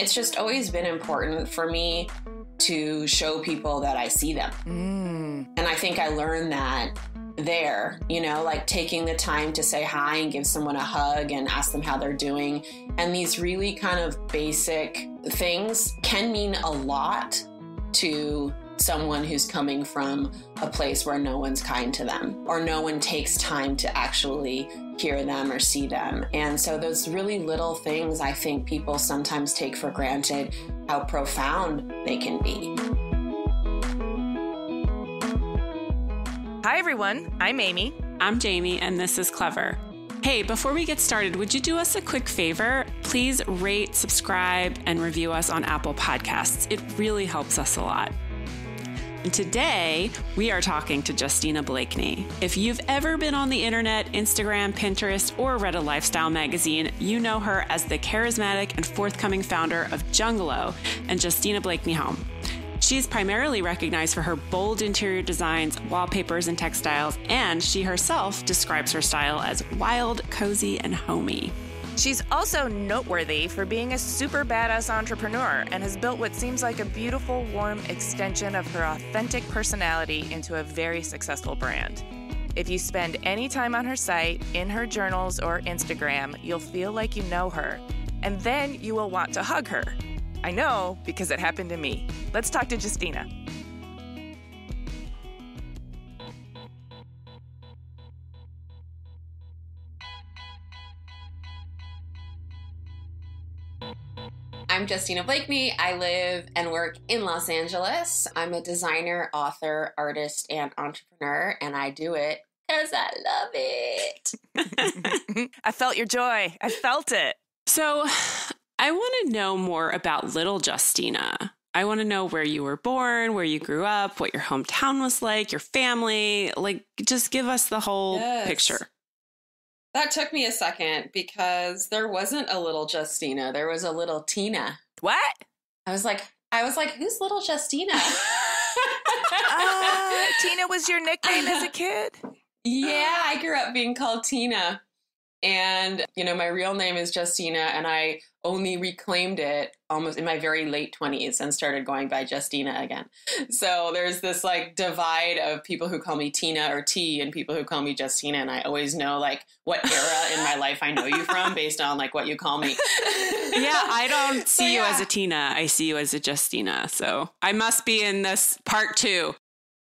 It's just always been important for me to show people that I see them. Mm. And I think I learned that there, you know, like taking the time to say hi and give someone a hug and ask them how they're doing. And these really kind of basic things can mean a lot to someone who's coming from a place where no one's kind to them or no one takes time to actually hear them or see them. And so those really little things I think people sometimes take for granted how profound they can be. Hi, everyone. I'm Amy. I'm Jaime, and this is Clever. Hey, before we get started, would you do us a quick favor? Please rate, subscribe, and review us on Apple Podcasts. It really helps us a lot. And today, we are talking to Justina Blakeney. If you've ever been on the internet, Instagram, Pinterest, or read a lifestyle magazine, you know her as the charismatic and forthcoming founder of Jungalow and Justina Blakeney Home. She is primarily recognized for her bold interior designs, wallpapers, and textiles, and she herself describes her style as wild, cozy, and homey. She's also noteworthy for being a super badass entrepreneur and has built what seems like a beautiful, warm extension of her authentic personality into a very successful brand. If you spend any time on her site, in her journals, or Instagram, you'll feel like you know her. And then you will want to hug her. I know because it happened to me. Let's talk to Justina. I'm Justina Blakeney. I live and work in Los Angeles. I'm a designer, author, artist, and entrepreneur, and I do it because I love it. I felt your joy. I felt it. So, I want to know more about little Justina. I want to know where you were born, where you grew up, what your hometown was like, your family. Like, just give us the whole Yes. picture. That took me a second because there wasn't a little Justina. There was a little Tina. What? I was like, I was like, who's little Justina? Uh, Tina was your nickname as a kid? Yeah, I grew up being called Tina. And, you know, my real name is Justina, and I only reclaimed it almost in my very late 20s and started going by Justina again. So there's this like divide of people who call me Tina or T and people who call me Justina. And I always know like what era in my life I know you from based on like what you call me. Yeah, I don't So, see you yeah. as a Tina. I see you as a Justina. So, I must be in this part two.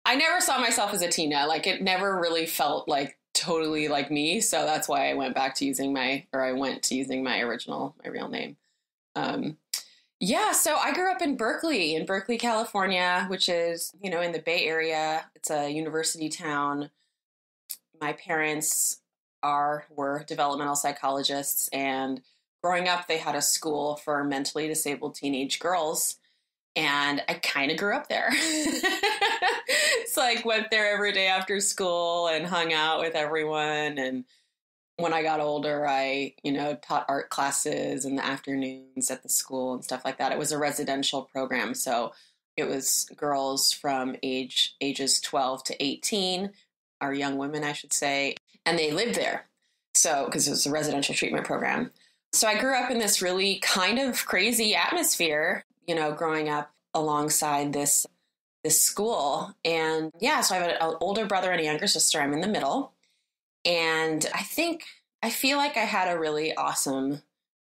I never saw myself as a Tina. Like it never really felt like totally like me. So that's why I went back to using my, or I went to using my original, my real name. Um, yeah. So I grew up in Berkeley, in Berkeley, California, which is, you know, in the Bay Area. It's a university town. My parents are, were developmental psychologists and growing up, they had a school for mentally disabled teenage girls and I kind of grew up there. it's like went there every day after school and hung out with everyone. And when I got older, I, you know, taught art classes in the afternoons at the school and stuff like that. It was a residential program, so it was girls from age ages 12 to 18, or young women, I should say, and they lived there. So, because it was a residential treatment program. So I grew up in this really kind of crazy atmosphere, you know, growing up alongside this this school. And yeah, so I have an older brother and a younger sister. I'm in the middle. And I think I feel like I had a really awesome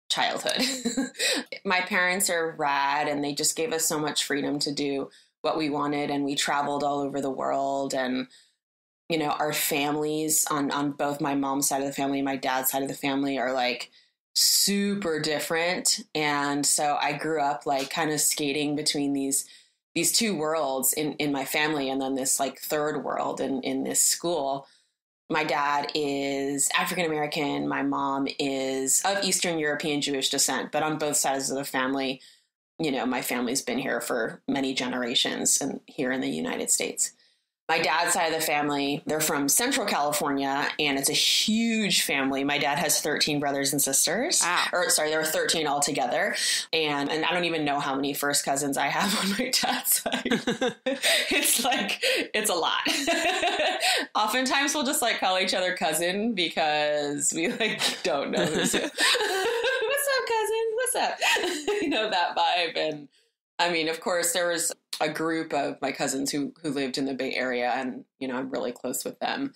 childhood. My parents are rad and they just gave us so much freedom to do what we wanted and we traveled all over the world and you know, our families on on both my mom's side of the family and my dad's side of the family are like super different and so i grew up like kind of skating between these these two worlds in in my family and then this like third world in in this school. My dad is african american my mom is of eastern european jewish descent but on both sides of the family you know my family's been here for many generations and here in the united states my dad's side of the family, they're from Central California, and it's a huge family. My dad has 13 brothers and sisters. Wow. Or sorry, there are 13 altogether. And and I don't even know how many first cousins I have on my dad's side. it's like it's a lot. Oftentimes we'll just like call each other cousin because we like don't know who's who. What's up, cousin? What's what's up? you know, that vibe. And I mean, of course, there was a group of my cousins who who lived in the Bay Area, and you know, I'm really close with them.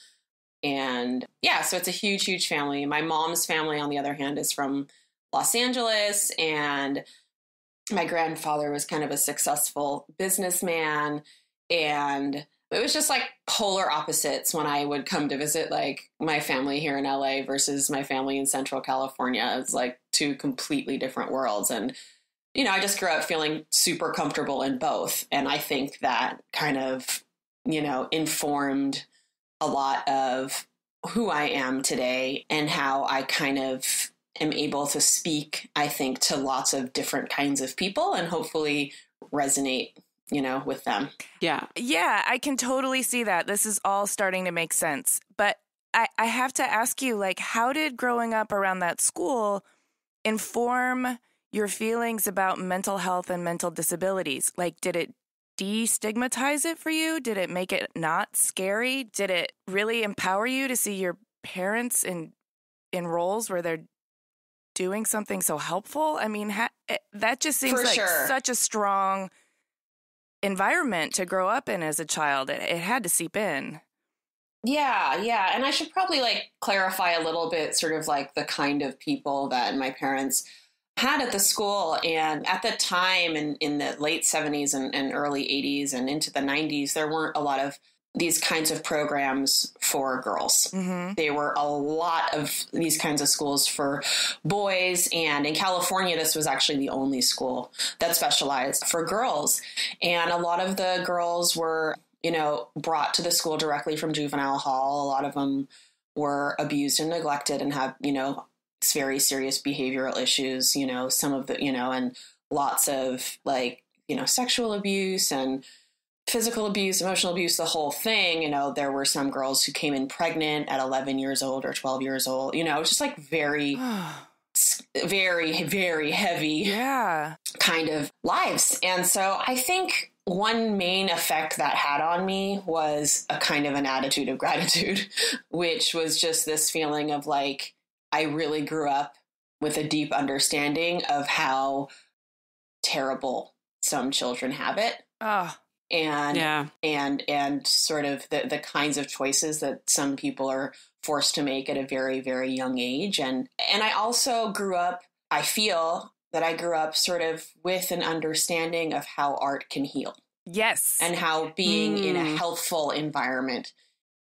And yeah, so it's a huge, huge family. My mom's family, on the other hand, is from Los Angeles, and my grandfather was kind of a successful businessman, and it was just like polar opposites when I would come to visit like my family here in LA versus my family in Central California. It's like two completely different worlds. And, you know, I just grew up feeling super comfortable in both. And I think that kind of, you know, informed a lot of who I am today and how I kind of am able to speak, I think, to lots of different kinds of people and hopefully resonate you know, with them. Yeah. Yeah, I can totally see that. This is all starting to make sense. But I, I have to ask you, like, how did growing up around that school inform your feelings about mental health and mental disabilities? Like, did it destigmatize it for you? Did it make it not scary? Did it really empower you to see your parents in in roles where they're doing something so helpful? I mean, ha- eh, that just seems For like sure. such a strong environment to grow up in as a child. It, it had to seep in. Yeah, yeah. And I should probably like clarify a little bit sort of like the kind of people that my parents had at the school. And at the time in, in the late 70s and, and early 80s and into the 90s, there weren't a lot of these kinds of programs for girls. Mm-hmm. There were a lot of these kinds of schools for boys. And in California, this was actually the only school that specialized for girls. And a lot of the girls were, you know, brought to the school directly from juvenile hall. A lot of them were abused and neglected and have, you know, very serious behavioral issues, you know, some of the, you know, and lots of like, you know, sexual abuse and physical abuse, emotional abuse, the whole thing. You know, there were some girls who came in pregnant at 11 years old or 12 years old. You know, just like very, very, very heavy yeah. kind of lives. And so I think one main effect that had on me was a kind of an attitude of gratitude, which was just this feeling of like, I really grew up with a deep understanding of how terrible some children have it Oh, and Yeah. and and sort of the the kinds of choices that some people are forced to make at a very very young age and and I also grew up I feel that I grew up sort of with an understanding of how art can heal yes. and how being in a Mm. healthful environment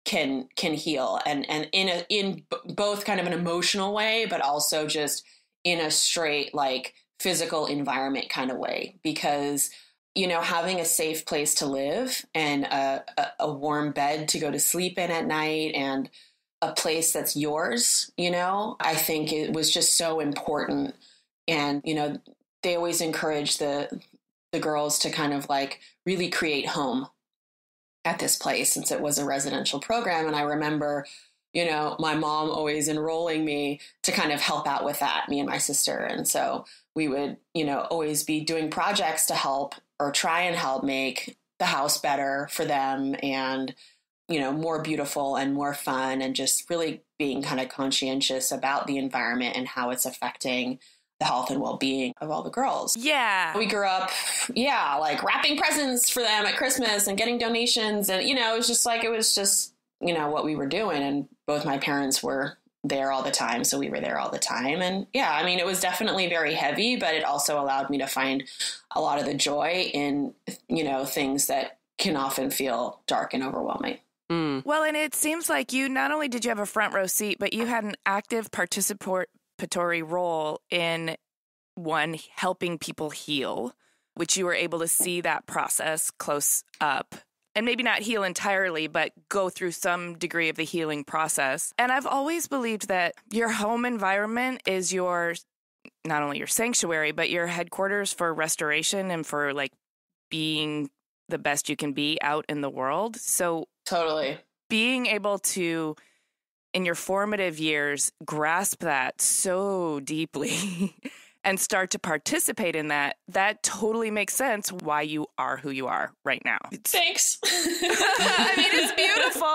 can can heal and and in a in b- both kind of an emotional way but also just in a straight like physical environment kind of way. Because you know having a safe place to live and a, a, a warm bed to go to sleep in at night and a place that's yours you know i think it was just so important. And you know they always encourage the the girls to kind of like really create home at this place since it was a residential program. And I remember, you know, my mom always enrolling me to kind of help out with that, me and my sister. And so we would, you know, always be doing projects to help or try and help make the house better for them and, you know, more beautiful and more fun and just really being kind of conscientious about the environment and how it's affecting the health and well-being of all the girls. yeah. We grew up, yeah, like wrapping presents for them at Christmas and getting donations. And, you know, it was just like, it was just, you know, what we were doing. And both my parents were there all the time. So we were there all the time. And yeah, I mean, it was definitely very heavy, but it also allowed me to find a lot of the joy in, you know, things that can often feel dark and overwhelming. Mm. Well, and it seems like you not only did you have a front row seat, but you had an active participatory role in one helping people heal, which you were able to see that process close up. And maybe not heal entirely, but go through some degree of the healing process. And I've always believed that your home environment is your not only your sanctuary, but your headquarters for restoration and for like being the best you can be out in the world. So Totally. being able to in your formative years grasp that so deeply and start to participate in that that totally makes sense why you are who you are right now It's- Thanks. i mean it's beautiful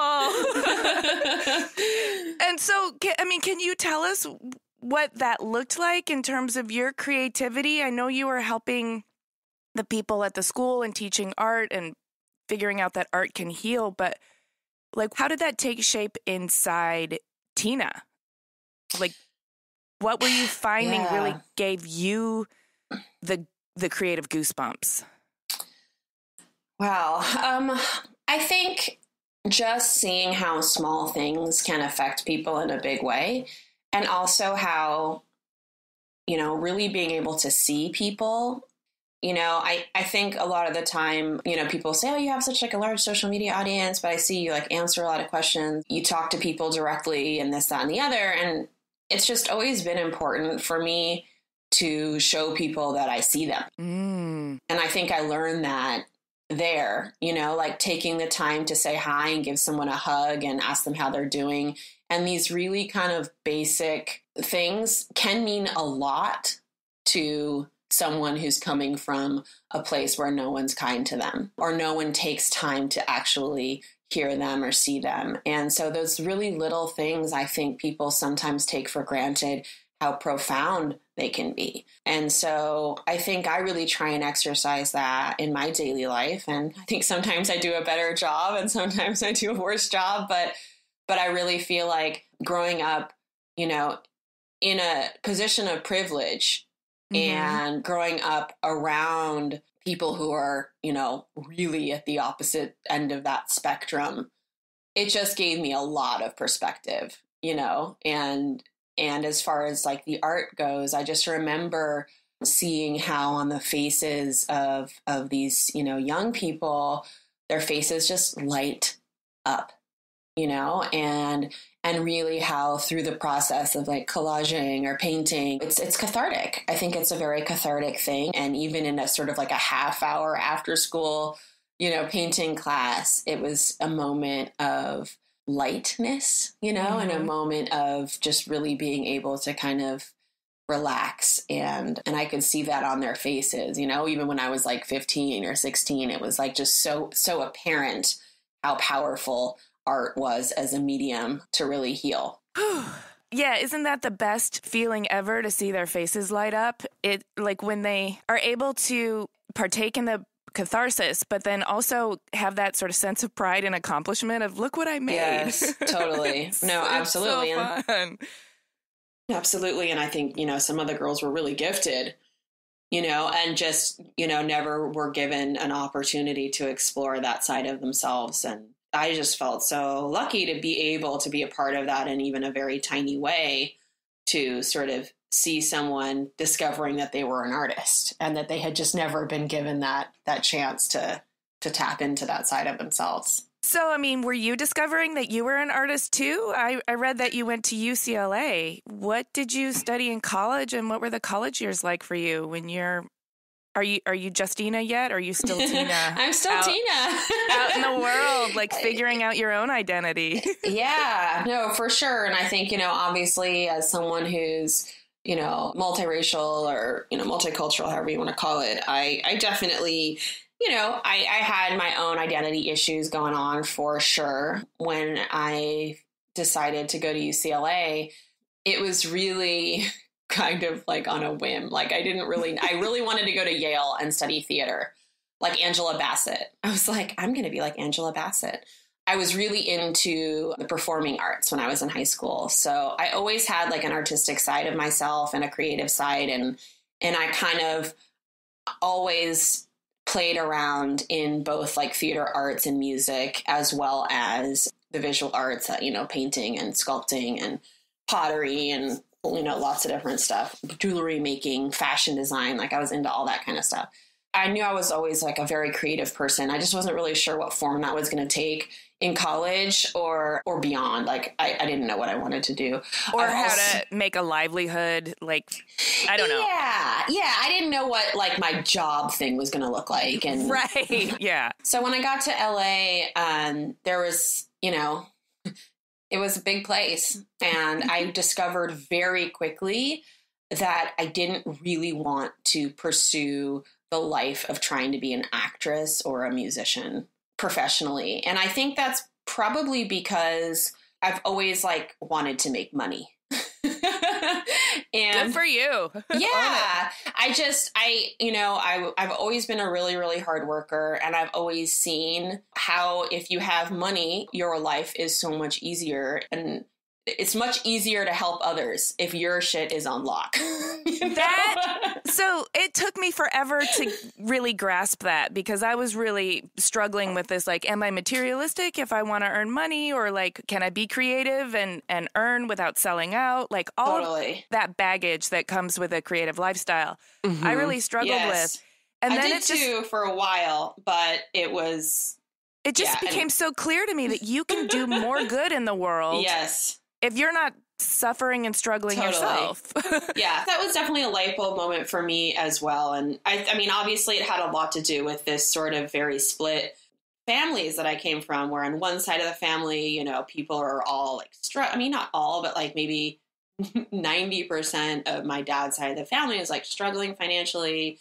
and so ca- i mean can you tell us what that looked like in terms of your creativity? I know you were helping the people at the school and teaching art and figuring out that art can heal, but like how did that take shape inside Tina? Like what were you finding yeah. really gave you the the creative goosebumps? Wow. Um I think just seeing how small things can affect people in a big way and also how you know really being able to see people you know i i think a lot of the time you know people say oh you have such like a large social media audience but i see you like answer a lot of questions you talk to people directly and this that and the other and it's just always been important for me to show people that i see them mm. and i think i learned that there you know like taking the time to say hi and give someone a hug and ask them how they're doing and these really kind of basic things can mean a lot to someone who's coming from a place where no one's kind to them or no one takes time to actually hear them or see them. And so those really little things I think people sometimes take for granted how profound they can be. And so I think I really try and exercise that in my daily life and I think sometimes I do a better job and sometimes I do a worse job, but but I really feel like growing up, you know, in a position of privilege mm-hmm. and growing up around people who are, you know, really at the opposite end of that spectrum, it just gave me a lot of perspective, you know, and and as far as like the art goes, I just remember seeing how on the faces of of these, you know, young people, their faces just light up you know, and and really how through the process of like collaging or painting, it's it's cathartic. I think it's a very cathartic thing. And even in a sort of like a half hour after school, you know, painting class, it was a moment of lightness, you know, mm-hmm. and a mm-hmm. moment of just really being able to kind of relax and and I could see that on their faces, you know, even when I was like 15 or 16, it was like just so so apparent how powerful art was as a medium to really heal. Yeah, isn't that the best feeling ever to see their faces light up? It like when they are able to partake in the catharsis, but then also have that sort of sense of pride and accomplishment of look what I made. Yes, totally. no, absolutely. So and, absolutely. And I think, you know, some of the girls were really gifted, you know, and just, you know, never were given an opportunity to explore that side of themselves and I just felt so lucky to be able to be a part of that in even a very tiny way to sort of see someone discovering that they were an artist and that they had just never been given that that chance to to tap into that side of themselves. So, I mean, were you discovering that you were an artist too? I, I read that you went to UCLA. What did you study in college and what were the college years like for you when you're are you are you Justina yet? Or are you still Tina? I'm still out, Tina. out in the world, like figuring out your own identity. yeah, no, for sure. And I think, you know, obviously as someone who's, you know, multiracial or, you know, multicultural, however you want to call it, I, I definitely you know, I, I had my own identity issues going on for sure. When I decided to go to UCLA, it was really kind of like on a whim. Like I didn't really, I really wanted to go to Yale and study theater, like Angela Bassett. I was like, I'm going to be like Angela Bassett. I was really into the performing arts when I was in high school. So I always had like an artistic side of myself and a creative side and and I kind of always played around in both like theater arts and music as well as the visual arts, uh, you know, painting and sculpting and pottery and you know, lots of different stuff, jewelry making, fashion design. Like I was into all that kind of stuff. I knew I was always like a very creative person. I just wasn't really sure what form that was going to take in college or or beyond. Like I, I didn't know what I wanted to do or I how also, to make a livelihood. Like I don't know. Yeah, yeah. I didn't know what like my job thing was going to look like. And right, yeah. So when I got to LA, um, there was you know it was a big place. And I mm-hmm. discovered very quickly that I didn't really want to pursue the life of trying to be an actress or a musician professionally. And I think that's probably because I've always like wanted to make money. And Good for you. yeah. I just i you know I, i've always been a really really hard worker and i've always seen how if you have money your life is so much easier. And it's much easier to help others if your shit is on lock you know? That- so it took me forever to really grasp that because I was really struggling with this. Like, am I materialistic if I want to earn money, or like, can I be creative and and earn without selling out? Like all totally that baggage that comes with a creative lifestyle, I Mhm. really struggled yes with. And i then did it just too for a while but it was it just yeah, and- became so clear to me that you can do more good in the world yes if you're not suffering and struggling Totally. yourself. yeah, that was definitely a light bulb moment for me as well. And I, I mean, obviously, it had a lot to do with this sort of very split families that I came from, where on one side of the family, you know, people are all like, str- I mean, not all, but like maybe 90% of my dad's side of the family is like struggling financially,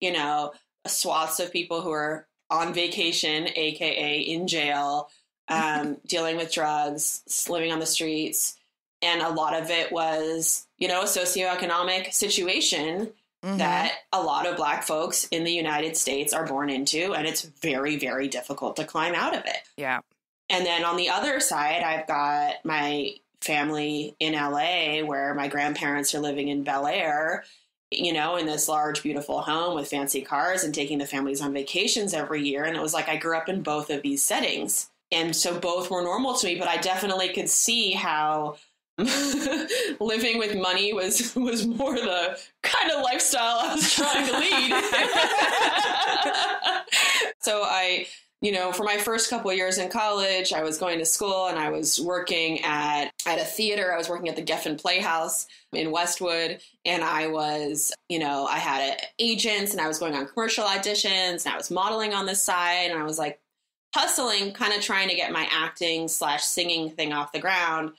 you know, swaths of people who are on vacation, AKA in jail, um, dealing with drugs, living on the streets and a lot of it was you know a socioeconomic situation Mhm. that a lot of black folks in the united states are born into and it's very very difficult to climb out of it yeah. and then on the other side i've got my family in la where my grandparents are living in bel air you know in this large beautiful home with fancy cars and taking the families on vacations every year and it was like i grew up in both of these settings and so both were normal to me but i definitely could see how living with money was was more the kind of lifestyle I was trying to lead. so I, you know, for my first couple years in college, I was going to school and I was working at at a theater. I was working at the Geffen Playhouse in Westwood, and I was, you know, I had agents and I was going on commercial auditions and I was modeling on the side, and I was like hustling, kind of trying to get my acting slash singing thing off the ground.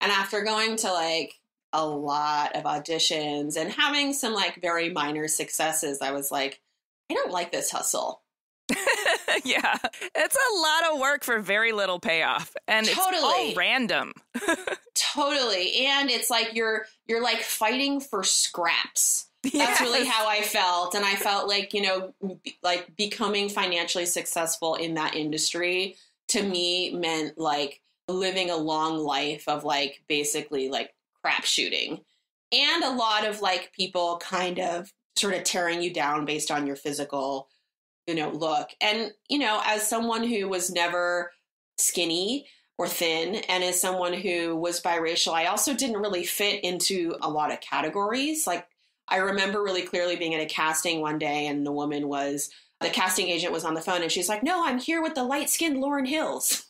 And after going to like a lot of auditions and having some like very minor successes, I was like, I don't like this hustle. yeah. It's a lot of work for very little payoff. And it's all Totally. random. Totally. And it's like you're you're like fighting for scraps. That's really how I felt. And I felt like, you know, like becoming financially successful in that industry to me meant like living a long life of like basically like crap shooting and a lot of like people kind of sort of tearing you down based on your physical, you know, look. And, you know, as someone who was never skinny, or thin and as someone who was biracial i also didn't really fit into a lot of categories like i remember really clearly being at a casting one day and the woman was the casting agent was on the phone and she's like no i'm here with the light skinned Lauryn Hills.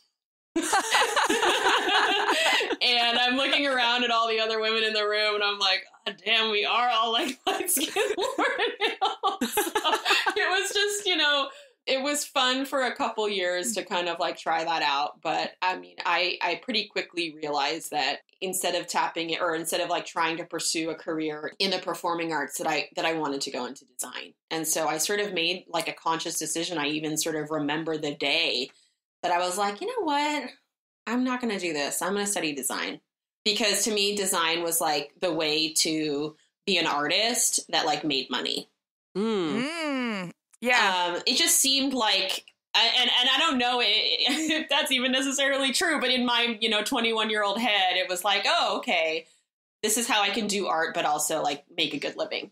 And i'm looking around at all the other women in the room and i'm like oh, damn we are all like light skinned Lauryn Hills. It was just you know it was fun for a couple years to kind of like try that out but i mean i i pretty quickly realized that instead of tapping it or instead of like trying to pursue a career in the performing arts that i that i wanted to go into design. And so i sort of made like a conscious decision. I even sort of remember the day that i was like you know what? I'm not going to do this. I'm going to study design. Because to me design was like the way to be an artist that like made money. Mm. Yeah. um, it just seemed like and and I don't know if that's even necessarily true, but in my you know 21 year old head, it was like, oh, okay, this is how I can do art, but also like make a good living.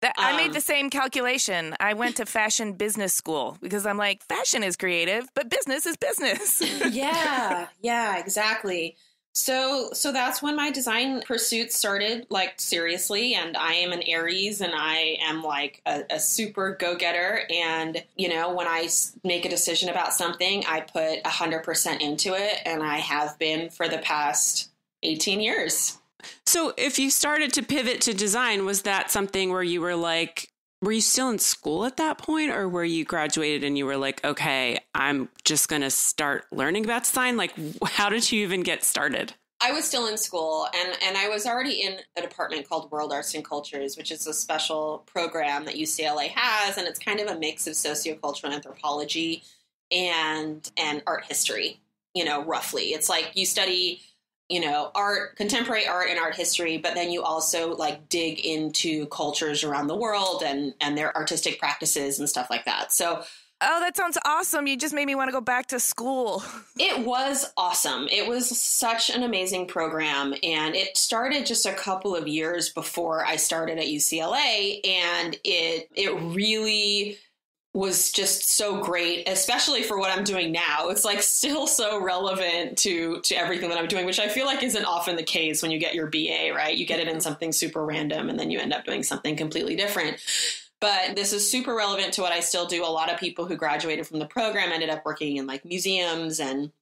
That- I made um, the same calculation. I went to fashion business school because I'm like, fashion is creative, but business is business. yeah, yeah, exactly. So so that's when my design pursuits started like seriously and I am an Aries and I am like a, a super go-getter and you know when I make a decision about something I put 100% into it and I have been for the past 18 years. So, if you started to pivot to design, was that something where you were like, were you still in school at that point, or were you graduated and you were like, okay, I'm just going to start learning about sign Like, how did you even get started? I was still in school and, and I was already in a department called World Arts and Cultures, which is a special program that UCLA has, and it's kind of a mix of sociocultural anthropology and and art history, you know, roughly. It's like you study you know, art, contemporary art and art history, but then you also like dig into cultures around the world and and their artistic practices and stuff like that. So Oh, that sounds awesome. You just made me want to go back to school. It was awesome. It was such an amazing program. And it started just a couple of years before I started at UCLA. And it it really was just so great, especially for what I'm doing now. It's like still so relevant to to everything that I'm doing, which I feel like isn't often the case when you get your BA, right? You get it in something super random and then you end up doing something completely different. But this is super relevant to what I still do. A lot of people who graduated from the program ended up working in like museums and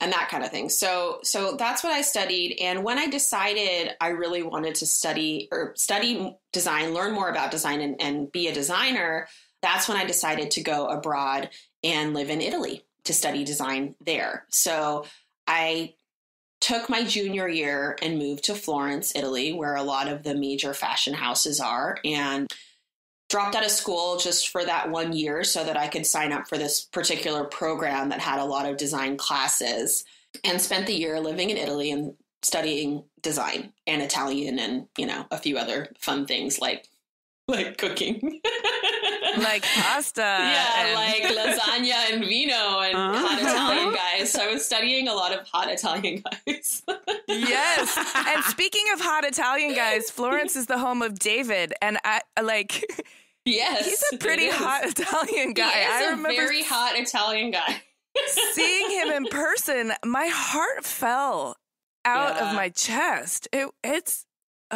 and that kind of thing. So so that's what I studied and when I decided I really wanted to study or study design, learn more about design and, and be a designer, that's when I decided to go abroad and live in Italy to study design there. So I took my junior year and moved to Florence, Italy, where a lot of the major fashion houses are and dropped out of school just for that one year so that I could sign up for this particular program that had a lot of design classes and spent the year living in Italy and studying design and Italian and, you know, a few other fun things like like cooking. like pasta. Yeah, and... like lasagna and vino and uh-huh. hot Italian guys. So I was studying a lot of hot Italian guys. yes. And speaking of hot Italian guys, Florence is the home of David. And I like Yes, he's a pretty hot Italian guy. He is I remember a very hot Italian guy. seeing him in person, my heart fell out yeah. of my chest. It, it's.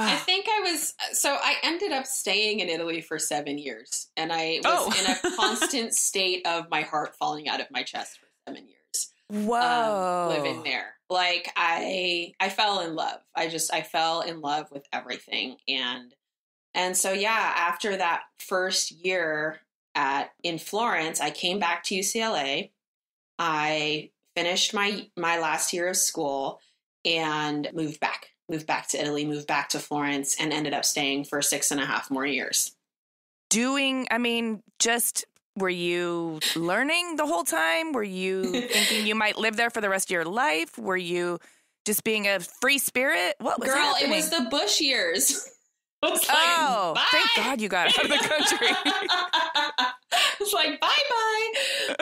I think I was so I ended up staying in Italy for seven years, and I was oh. in a constant state of my heart falling out of my chest for seven years. Whoa, um, living there, like I, I fell in love. I just I fell in love with everything, and and so, yeah, after that first year at in Florence, I came back to UCLA. I finished my my last year of school and moved back, moved back to Italy, moved back to Florence, and ended up staying for six and a half more years. Doing, I mean, just were you learning the whole time? Were you thinking you might live there for the rest of your life? Were you just being a free spirit? What was Girl, happening? it was the Bush years. Like, oh, bye. thank God you got out of the country. it's like bye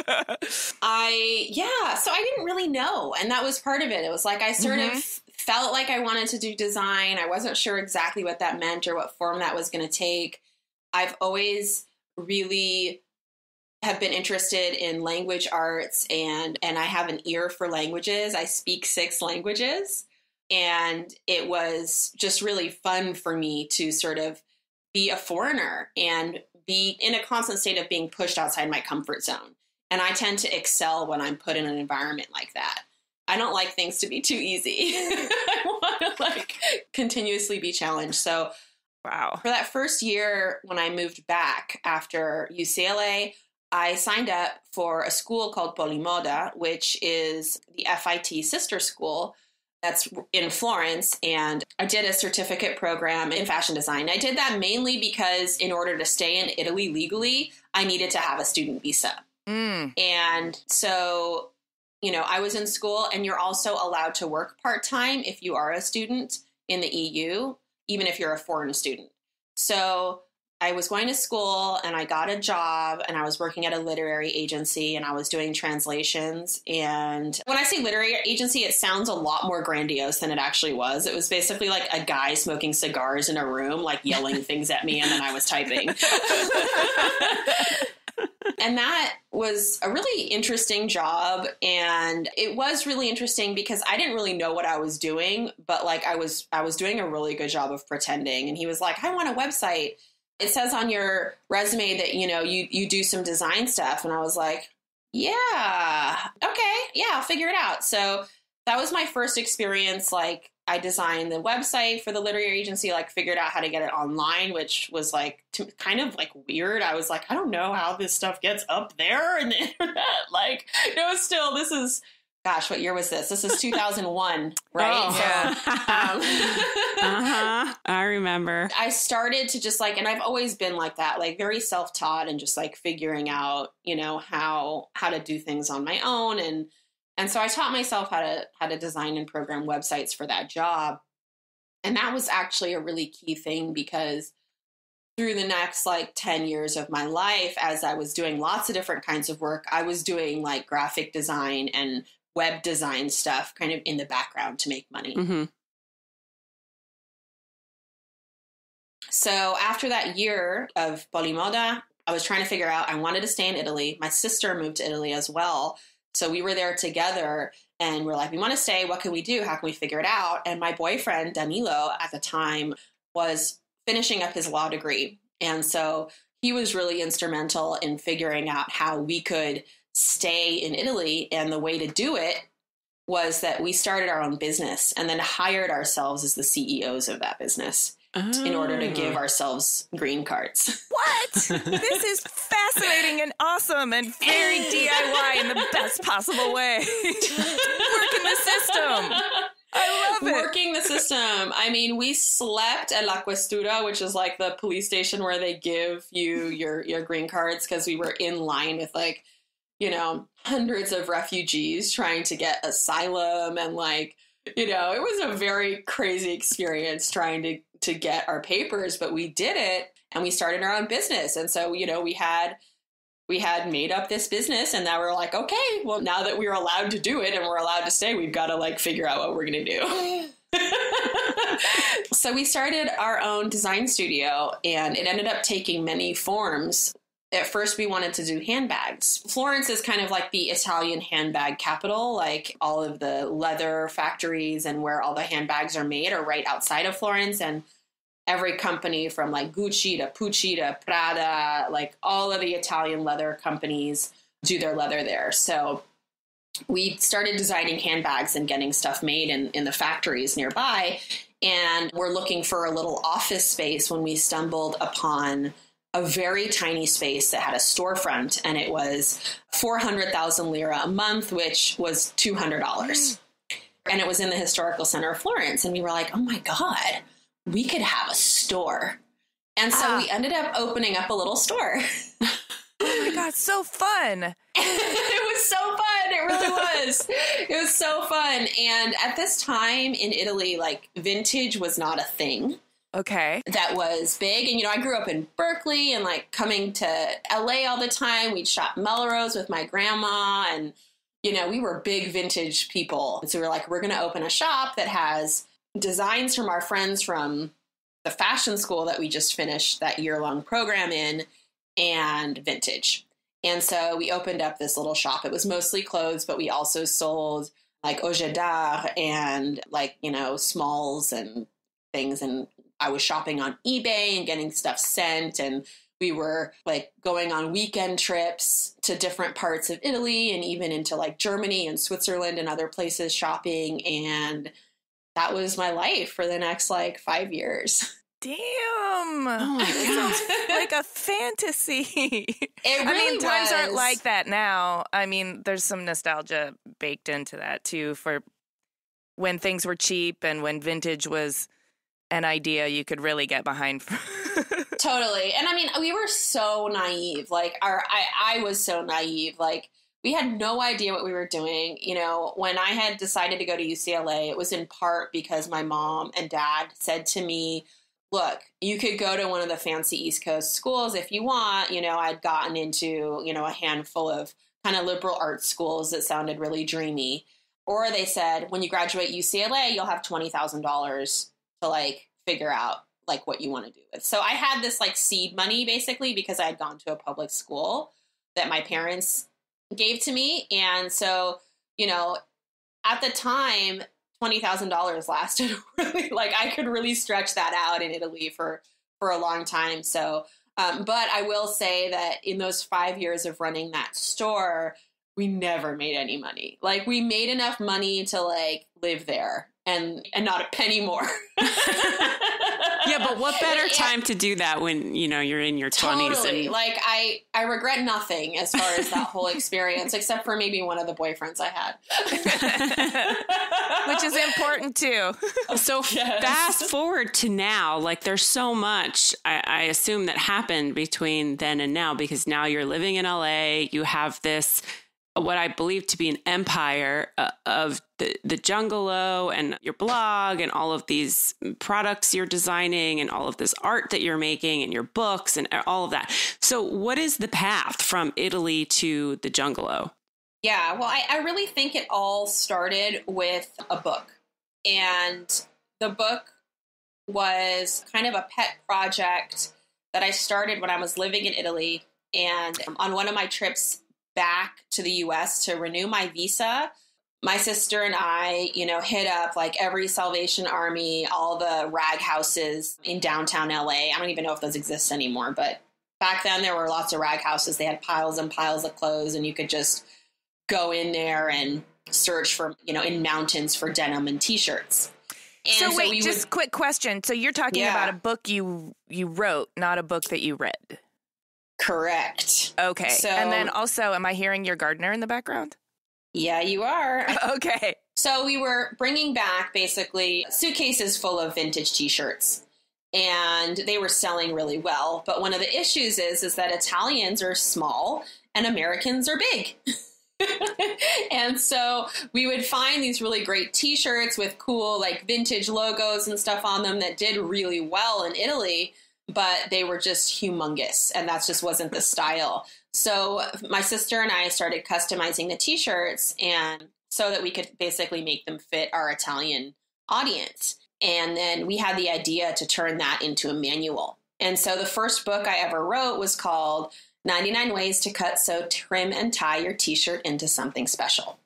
bye. I yeah, so I didn't really know, and that was part of it. It was like I sort mm-hmm. of felt like I wanted to do design. I wasn't sure exactly what that meant or what form that was going to take. I've always really have been interested in language arts and and I have an ear for languages. I speak six languages. And it was just really fun for me to sort of be a foreigner and be in a constant state of being pushed outside my comfort zone. And I tend to excel when I'm put in an environment like that. I don't like things to be too easy. I want to like continuously be challenged. So, wow. For that first year when I moved back after UCLA, I signed up for a school called Polimoda, which is the FIT sister school that's in Florence, and I did a certificate program in fashion design. I did that mainly because in order to stay in Italy legally, I needed to have a student visa. Mm. And so, you know, I was in school, and you're also allowed to work part time if you are a student in the EU, even if you're a foreign student. So I was going to school and I got a job and I was working at a literary agency and I was doing translations. And when I say literary agency, it sounds a lot more grandiose than it actually was. It was basically like a guy smoking cigars in a room, like yelling things at me, and then I was typing. and that was a really interesting job and it was really interesting because i didn't really know what i was doing but like i was i was doing a really good job of pretending and he was like i want a website it says on your resume that you know you you do some design stuff. And i was like yeah okay yeah i'll figure it out. So that was my first experience. Like i designed the website for the literary agency like figured out how to get it online which was like kind of like weird. I was like i don't know how this stuff gets up there. And the internet like no still this is gosh, what year was this? This is 2001, right? Oh, yeah. um, uh-huh. I remember. I started to just like, and I've always been like that, like very self-taught and just like figuring out, you know, how how to do things on my own and And so I taught myself how to how to design and program websites for that job. And that was actually a really key thing because through the next like 10 years of my life as I was doing lots of different kinds of work, I was doing like graphic design and web design stuff kind of in the background to make money. Mm-hmm. So after that year of Polimoda, I was trying to figure out I wanted to stay in Italy. My sister moved to Italy as well. So we were there together and we're like, we want to stay. What can we do? How can we figure it out? And my boyfriend, Danilo, at the time was finishing up his law degree. And so he was really instrumental in figuring out how we could stay in Italy. And the way to do it was that we started our own business and then hired ourselves as the CEOs of that business in order to give Oh. ourselves green cards. What? this is fascinating and awesome and very DIY in the best possible way. Working the system. I love it. Working the system. I mean, we slept at La Questura, which is like the police station where they give you your, your green cards because we were in line with like, you know, hundreds of refugees trying to get asylum and like, you know, it was a very crazy experience trying to to get our papers, but we did it and we started our own business. And so, you know, we had we had made up this business and now we're like, okay, well now that we're allowed to do it and we're allowed to stay, we've got to like figure out what we're going to do. so we started our own design studio and it ended up taking many forms. At first, we wanted to do handbags. Florence is kind of like the Italian handbag capital. Like all of the leather factories and where all the handbags are made are right outside of Florence. And every company from like Gucci to Pucci to Prada, like all of the Italian leather companies do their leather there. So we started designing handbags and getting stuff made in, in the factories nearby. And we're looking for a little office space when we stumbled upon a very tiny space that had a storefront and it was 400,000 lira a month, which was $200. And it was in the historical center of Florence. And we were like, oh my God, we could have a store. And so Ah. we ended up opening up a little store. Oh my god, so fun. it was so fun. It really was. it was so fun. And at this time in Italy, like vintage was not a thing Okay. that was big. And, you know, I grew up in Berkeley and like coming to LA all the time. We'd shop Melrose with my grandma and, you know, we were big vintage people. And so we were like, we're going to open a shop that has designs from our friends from the fashion school that we just finished that year long program in and vintage. And so we opened up this little shop. It was mostly clothes, but we also sold like Objet d'art and like, you know, smalls and things. And I was shopping on eBay and getting stuff sent. And we were like going on weekend trips to different parts of Italy and even into like Germany and Switzerland and other places shopping. And that was my life for the next like five years. Damn. Oh It sounds like a fantasy. It I really mean, times aren't like that now. I mean, there's some nostalgia baked into that too for when things were cheap and when vintage was an idea you could really get behind. Totally. And I mean, we were so naive. Like our I I was so naive. Like we had no idea what we were doing. You know, when I had decided to go to UCLA, it was in part because my mom and dad said to me, "Look, you could go to one of the fancy East Coast schools if you want." You know, I'd gotten into, you know, a handful of kind of liberal arts schools that sounded really dreamy. Or they said, "When you graduate UCLA, you'll have $20,000 to like figure out like what you want to do with. So I had this like seed money basically because I had gone to a public school that my parents gave to me. And so, you know, at the time, $20,000 lasted really like I could really stretch that out in Italy for for a long time. So, um, but I will say that in those 5 years of running that store, we never made any money. Like we made enough money to like live there and and not a penny more. Yeah, but what better time to do that when you know you're in your twenties Totally. and Like I, I regret nothing as far as that whole experience, except for maybe one of the boyfriends I had. Which is important too. So Yes. fast forward to now, like there's so much I, I assume that happened between then and now because now you're living in LA, you have this what I believe to be an empire uh, of the, the Jungalow and your blog and all of these products you're designing and all of this art that you're making and your books and all of that. So, what is the path from Italy to the Jungalow? Yeah, well, I, I really think it all started with a book. And the book was kind of a pet project that I started when I was living in Italy. And on one of my trips back to the US to renew my visa, my sister and I, you know, hit up like every Salvation Army, all the rag houses in downtown LA. I don't even know if those exist anymore, but back then there were lots of rag houses. They had piles and piles of clothes, and you could just go in there and search for, you know, in mountains for denim and t shirts. so wait, so just would, quick question. So you're talking yeah. about a book you you wrote, not a book that you read. Correct. Okay. So, and then also, am I hearing your gardener in the background? Yeah, you are. okay. So we were bringing back basically suitcases full of vintage t-shirts and they were selling really well, but one of the issues is is that Italians are small and Americans are big. and so we would find these really great t-shirts with cool like vintage logos and stuff on them that did really well in Italy but they were just humongous and that just wasn't the style. So my sister and I started customizing the t-shirts and so that we could basically make them fit our Italian audience. And then we had the idea to turn that into a manual. And so the first book I ever wrote was called 99 Ways to Cut, Sew, Trim, and Tie Your T shirt into Something Special.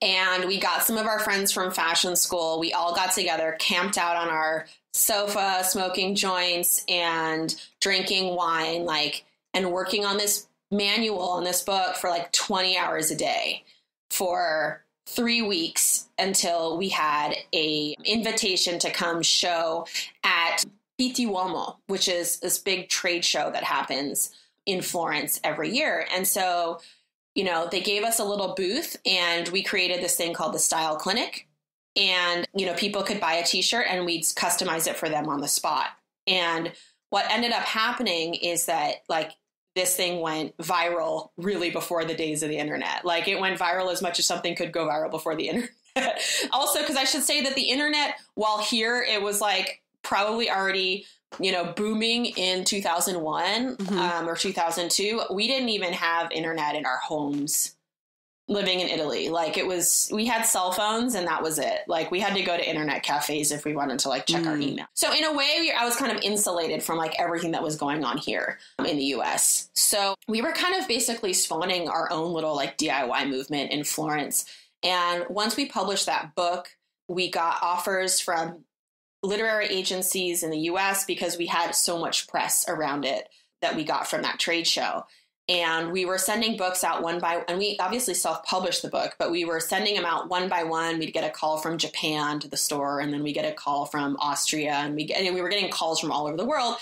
And we got some of our friends from fashion school. We all got together, camped out on our sofa, smoking joints and drinking wine, like, and working on this manual on this book for like 20 hours a day for three weeks until we had a invitation to come show at Pitti Uomo, which is this big trade show that happens in Florence every year. And so, you know, they gave us a little booth and we created this thing called the Style Clinic and you know people could buy a t-shirt and we'd customize it for them on the spot. And what ended up happening is that like this thing went viral really before the days of the internet. Like it went viral as much as something could go viral before the internet. Also because i should say that the internet while here it was like probably already you know booming in 2001 mm-hmm. um, or 2002 we didn't even have internet in our homes living in Italy. Like it was, we had cell phones and that was it. Like we had to go to internet cafes if we wanted to like check mm. our email. So in a way, we, I was kind of insulated from like everything that was going on here in the US. So we were kind of basically spawning our own little like DIY movement in Florence. And once we published that book, we got offers from literary agencies in the US because we had so much press around it that we got from that trade show and we were sending books out one by and we obviously self-published the book but we were sending them out one by one. We'd get a call from japan to the store and then we get a call from austria and we get, and we were getting calls from all over the world.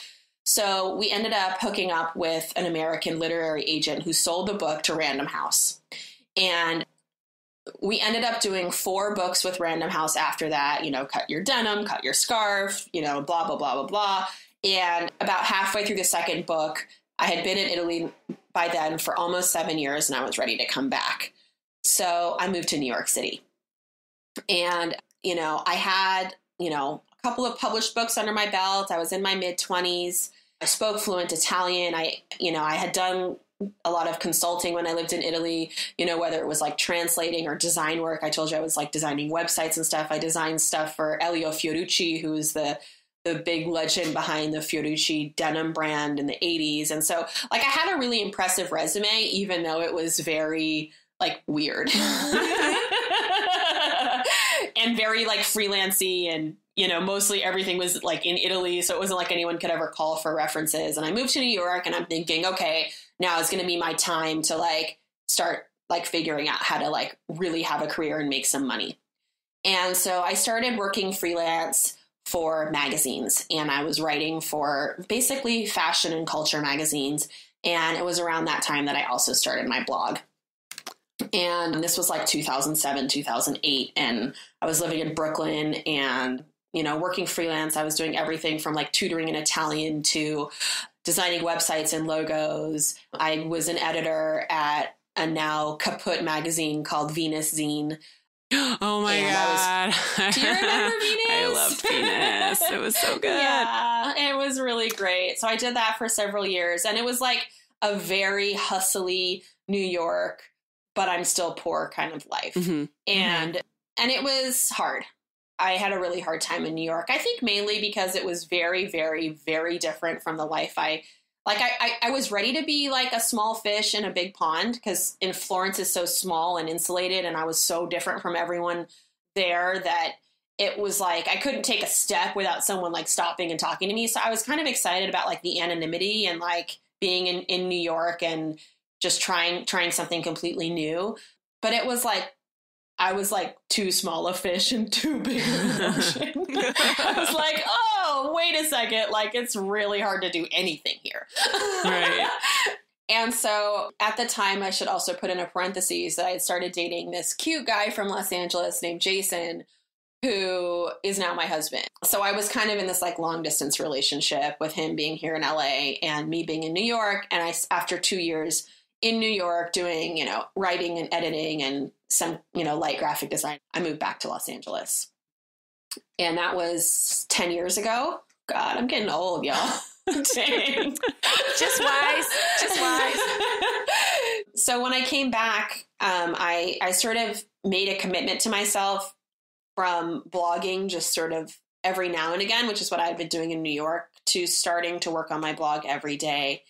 So we ended up hooking up with an american literary agent who sold the book to random house. And we ended up doing four books with random house after that you know cut your denim cut your scarf you know blah blah blah blah blah. And about halfway through the second book I had been in Italy by then for almost seven years and I was ready to come back. So I moved to New York City. And, you know, I had, you know, a couple of published books under my belt. I was in my mid 20s. I spoke fluent Italian. I, you know, I had done a lot of consulting when I lived in Italy, you know, whether it was like translating or design work. I told you I was like designing websites and stuff. I designed stuff for Elio Fiorucci, who's the the big legend behind the Fiorucci denim brand in the 80s. And so like I had a really impressive resume, even though it was very like weird. And very like freelancy and you know mostly everything was like in italy so it wasn't like anyone could ever call for references. And i moved to new york and i'm thinking okay now is going to be my time to like start like figuring out how to like really have a career and make some money. And so i started working freelance for magazines and I was writing for basically fashion and culture magazines. And it was around that time that I also started my blog. And this was like 2007, 2008. And I was living in Brooklyn and, you know, working freelance. I was doing everything from like tutoring in Italian to designing websites and logos. I was an editor at a now kaput magazine called Venus Zine. Oh my And god! Do you remember Venus? I loved Venus. It was so good. Yeah, it was really great. So I did that for several years, and it was like a very hustly New York, but I'm still poor kind of life. Mhm. and and it was hard. I had a really hard time in New York. I think mainly because it was very, very, very different from the life I like. I I, I was ready to be like a small fish in a big pond because in Florence is so small and insulated, and I was so different from everyone there that it was like I couldn't take a step without someone like stopping and talking to me. So I was kind of excited about like the anonymity and like being in, in New York and just trying trying something completely new. But it was like I was like too small a fish and too big of an ocean. I was like, oh, Oh, wait a second. Like, it's really hard to do anything here. Right. And so at the time, I should also put in a parenthesis that I had started dating this cute guy from Los Angeles named Jason, who is now my husband. So I was kind of in this like long distance relationship with him being here in LA and me being in New York. And I, after two years in New York doing, you know, writing and editing and some, you know, light graphic design, I moved back to Los Angeles. And that was 10 years ago. God, I'm getting old, y'all. Dang. Just wise. Just wise. so when I came back, um, I I sort of made a commitment to myself from blogging, just sort of every now and again, which is what I'd been doing in New York, to starting to work on my blog every day.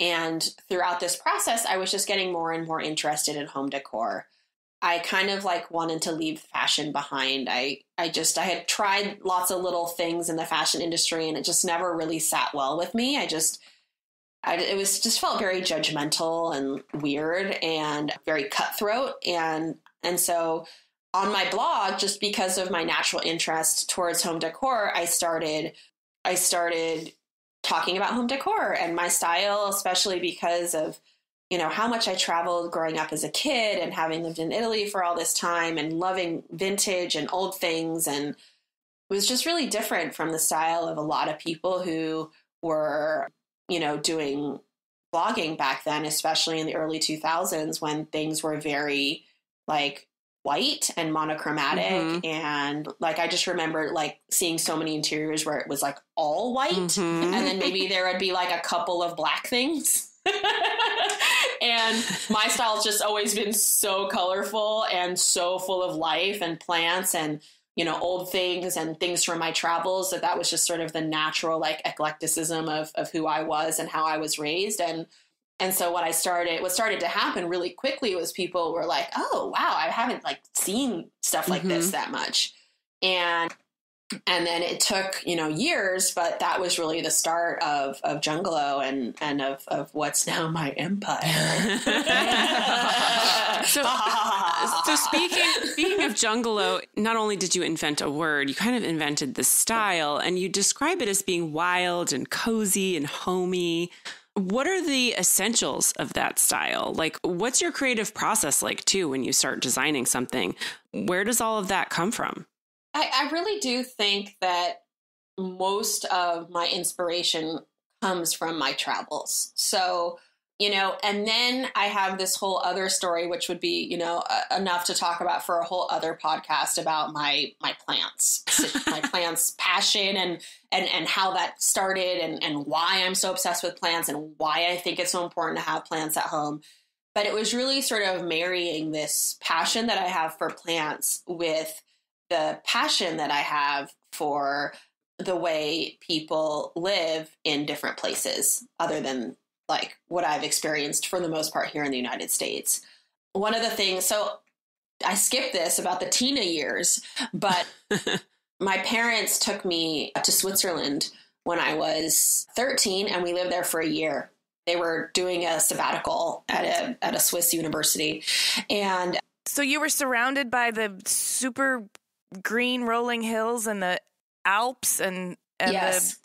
And throughout this process, I was just getting more and more interested in home decor. I kind of like wanted to leave fashion behind. I I just I had tried lots of little things in the fashion industry and it just never really sat well with me. I just I, it was just felt very judgmental and weird and very cutthroat and and so on my blog just because of my natural interest towards home decor I started I started talking about home decor and my style especially because of you know how much I traveled growing up as a kid and having lived in Italy for all this time and loving vintage and old things and it was just really different from the style of a lot of people who were you know doing blogging back then especially in the early 2000s when things were very like white and monochromatic Mhm. and like I just remember like seeing so many interiors where it was like all white Mhm. and then maybe there would be like a couple of black things. and my style's just always been so colorful and so full of life and plants and you know old things and things from my travels that that was just sort of the natural like eclecticism of of who I was and how I was raised. And and so what I started what started to happen really quickly was people were like oh wow I haven't like seen stuff like this mm-hmm. that much. And and then it took you know years but that was really the start of of Jungalow and and of of what's now my empire So, so speaking speaking of Jungalow, not only did you invent a word, you kind of invented the style, and you describe it as being wild and cozy and homey. What are the essentials of that style? Like, what's your creative process like too when you start designing something? Where does all of that come from? I, I really do think that most of my inspiration comes from my travels. So, you know, and then I have this whole other story, which would be, you know, uh, enough to talk about for a whole other podcast about my my plants, my plants passion, and and and how that started, and and why I'm so obsessed with plants, and why I think it's so important to have plants at home. But it was really sort of marrying this passion that I have for plants with the passion that I have for the way people live in different places other than like what I've experienced for the most part here in the United States. One of the things, so I skipped this about the Tina years, but my parents took me to Switzerland when I was 13 and we lived there for a year. They were doing a sabbatical at a at a Swiss university and So you were surrounded by the super green rolling hills and the Alps and and yes. the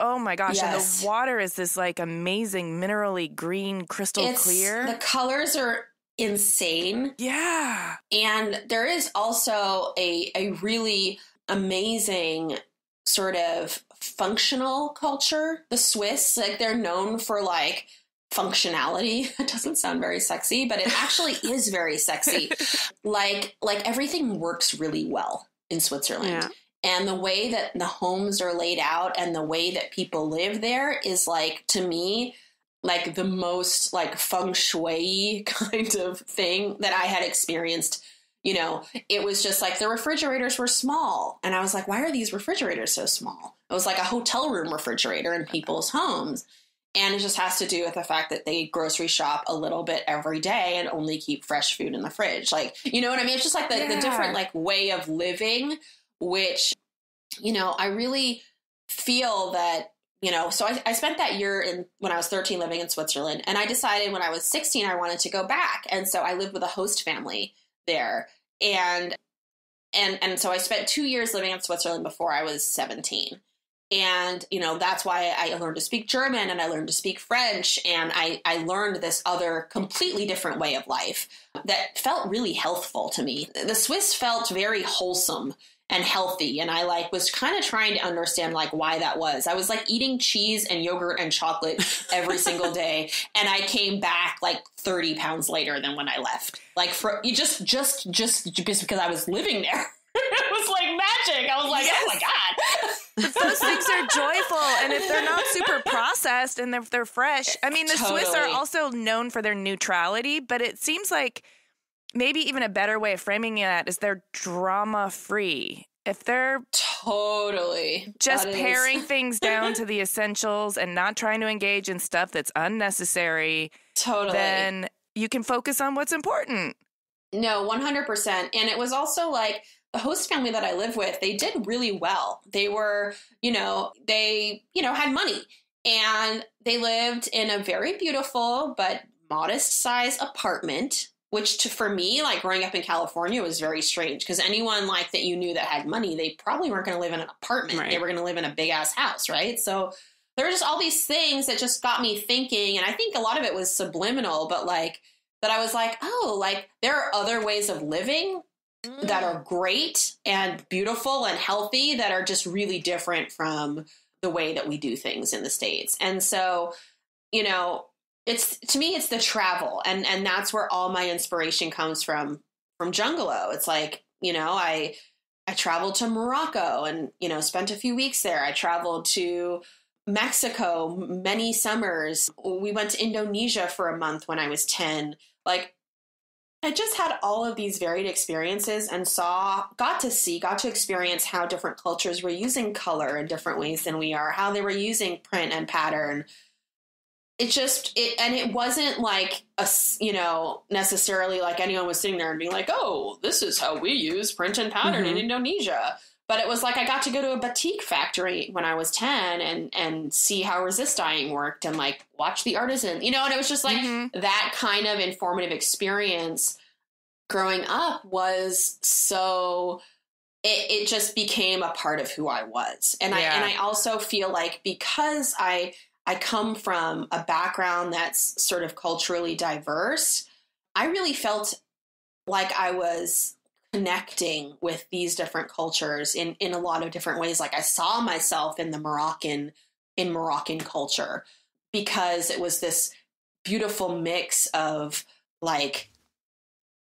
oh my gosh and the water is this like amazing minerally green crystal it's, clear. The colors are insane. yeah. And there is also a, a really amazing sort of functional culture. The Swiss, like they're known for like functionality. It doesn't sound very sexy, but it actually is very sexy. Like like everything works really well in Switzerland. Yeah. And the way that the homes are laid out and the way that people live there is like to me like the most like feng shui kind of thing that I had experienced. You know, it was just like the refrigerators were small. And I was like, why are these refrigerators so small? It was like a hotel room refrigerator in people's homes. And it just has to do with the fact that they grocery shop a little bit every day and only keep fresh food in the fridge. Like, you know what I mean? It's just like the, Yeah. the different like way of living, which, you know, I really feel that, you know, so I, I spent that year in when I was 13 living in Switzerland. And I decided when I was 16 I wanted to go back. And so I lived with a host family there. And and and so I spent two years living in Switzerland before I was 17 and you know that's why i learned to speak german and i learned to speak french. And i i learned this other completely different way of life that felt really healthful to me. The swiss felt very wholesome and healthy. And i like was kind of trying to understand like why that was. I was like eating cheese and yogurt and chocolate every single day. And i came back like 30 pounds later than when i left. Like for you just just just just because i was living there. It was like magic. I was like oh my god Those things are joyful, and if they're not super processed and if they're fresh, I mean, the Swiss are also known for their neutrality, but it seems like maybe even a better way of framing that is they're drama free. If they're Totally. just That is- paring things down to the essentials and not trying to engage in stuff that's unnecessary, Totally. then you can focus on what's important. no, 100%. And it was also like the host family that I live with, they did really well. They were, you know, they, you know, had money and they lived in a very beautiful but modest size apartment. Which to for me, like growing up in California, was very strange because anyone like that you knew that had money, they probably weren't going to live in an apartment. They were going to live in a big ass house, right? So there were just all these things that just got me thinking, and I think a lot of it was subliminal, but like that I was like, oh, like there are other ways of living that are mm. great and beautiful and healthy that are just really different from the way that we do things in the states. And so, you know, it's to me it's the travel and and that's where all my inspiration comes from from Jungalow. It's like, you know, I I traveled to Morocco and, you know, spent a few weeks there. I traveled to Mexico many summers. We went to Indonesia for a month when I was 10. Like I just had all of these varied experiences and saw, got to see, got to experience how different cultures were using color in different ways than we are, how they were using print and pattern. It just, it, and it wasn't like a, you know, necessarily like anyone was sitting there and being like, oh, this is how we use print and pattern in mm-hmm. Indonesia. But it was like I got to go to a batik factory when I was 10 and, and see how resist dyeing worked and like watch the artisan, you know, and it was just like, Mhm. that kind of informative experience growing up was so it, it just became a part of who I was. And I and I also feel like because I I come from a background that's sort of culturally diverse, I really felt like I was connecting with these different cultures in in a lot of different ways like I saw myself in the Moroccan in Moroccan culture because it was this beautiful mix of like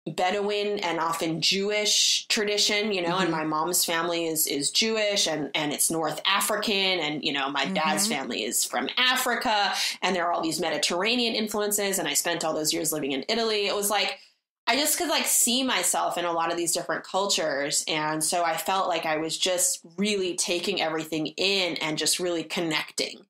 Bedouin and often Jewish tradition, you know, and my mom's family is is Jewish and and it's North African and you know, my dad's Mhm. family is from Africa and there are all these Mediterranean influences and I spent all those years living in Italy. It was like I just could like see myself in a lot of these different cultures and so I felt like I was just really taking everything in and just really connecting.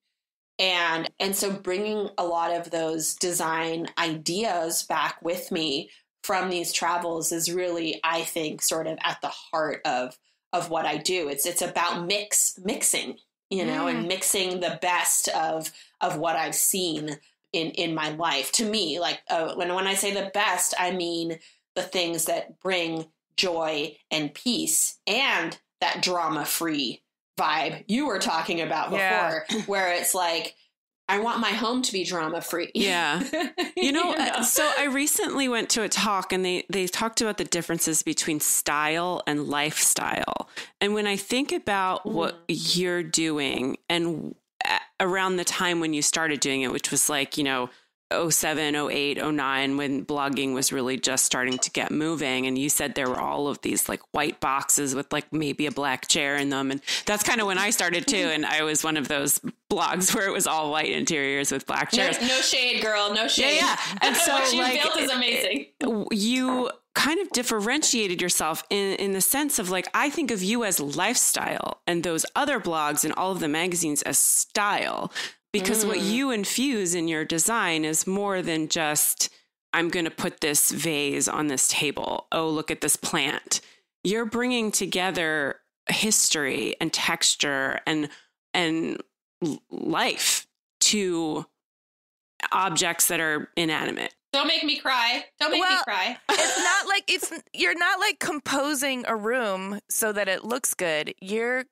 And and so bringing a lot of those design ideas back with me from these travels is really i think sort of at the heart of of what i do. It's it's about mix mixing you know and mm. mixing the best of of what i've seen in in my life to me like uh, when when i say the best i mean the things that bring joy and peace and that drama free vibe you were talking about before Yeah. where it's like i want my home to be drama free Yeah. You know, uh, so I recently went to a talk and they they talked about the differences between style and lifestyle. And when I think about what you're doing and around the time when you started doing it, which was like, you know, 07, 08, 09 when blogging was really just starting to get moving. And you said there were all of these like white boxes with like maybe a black chair in them. And that's kind of when I started too. And I was one of those blogs where it was all white interiors with black chairs. No, no shade, girl. No shade. Yeah. yeah. And so what you like, built is amazing. You kind of differentiated yourself in, in the sense of like, I think of you as lifestyle and those other blogs and all of the magazines as style because mm. what you infuse in your design is more than just i'm going to put this vase on this table. Oh look at this plant. You're bringing together history and texture and and life to objects that are inanimate don't make me cry. Don't make well, me cry. it's not like it's you're not like composing a room so that it looks good. You're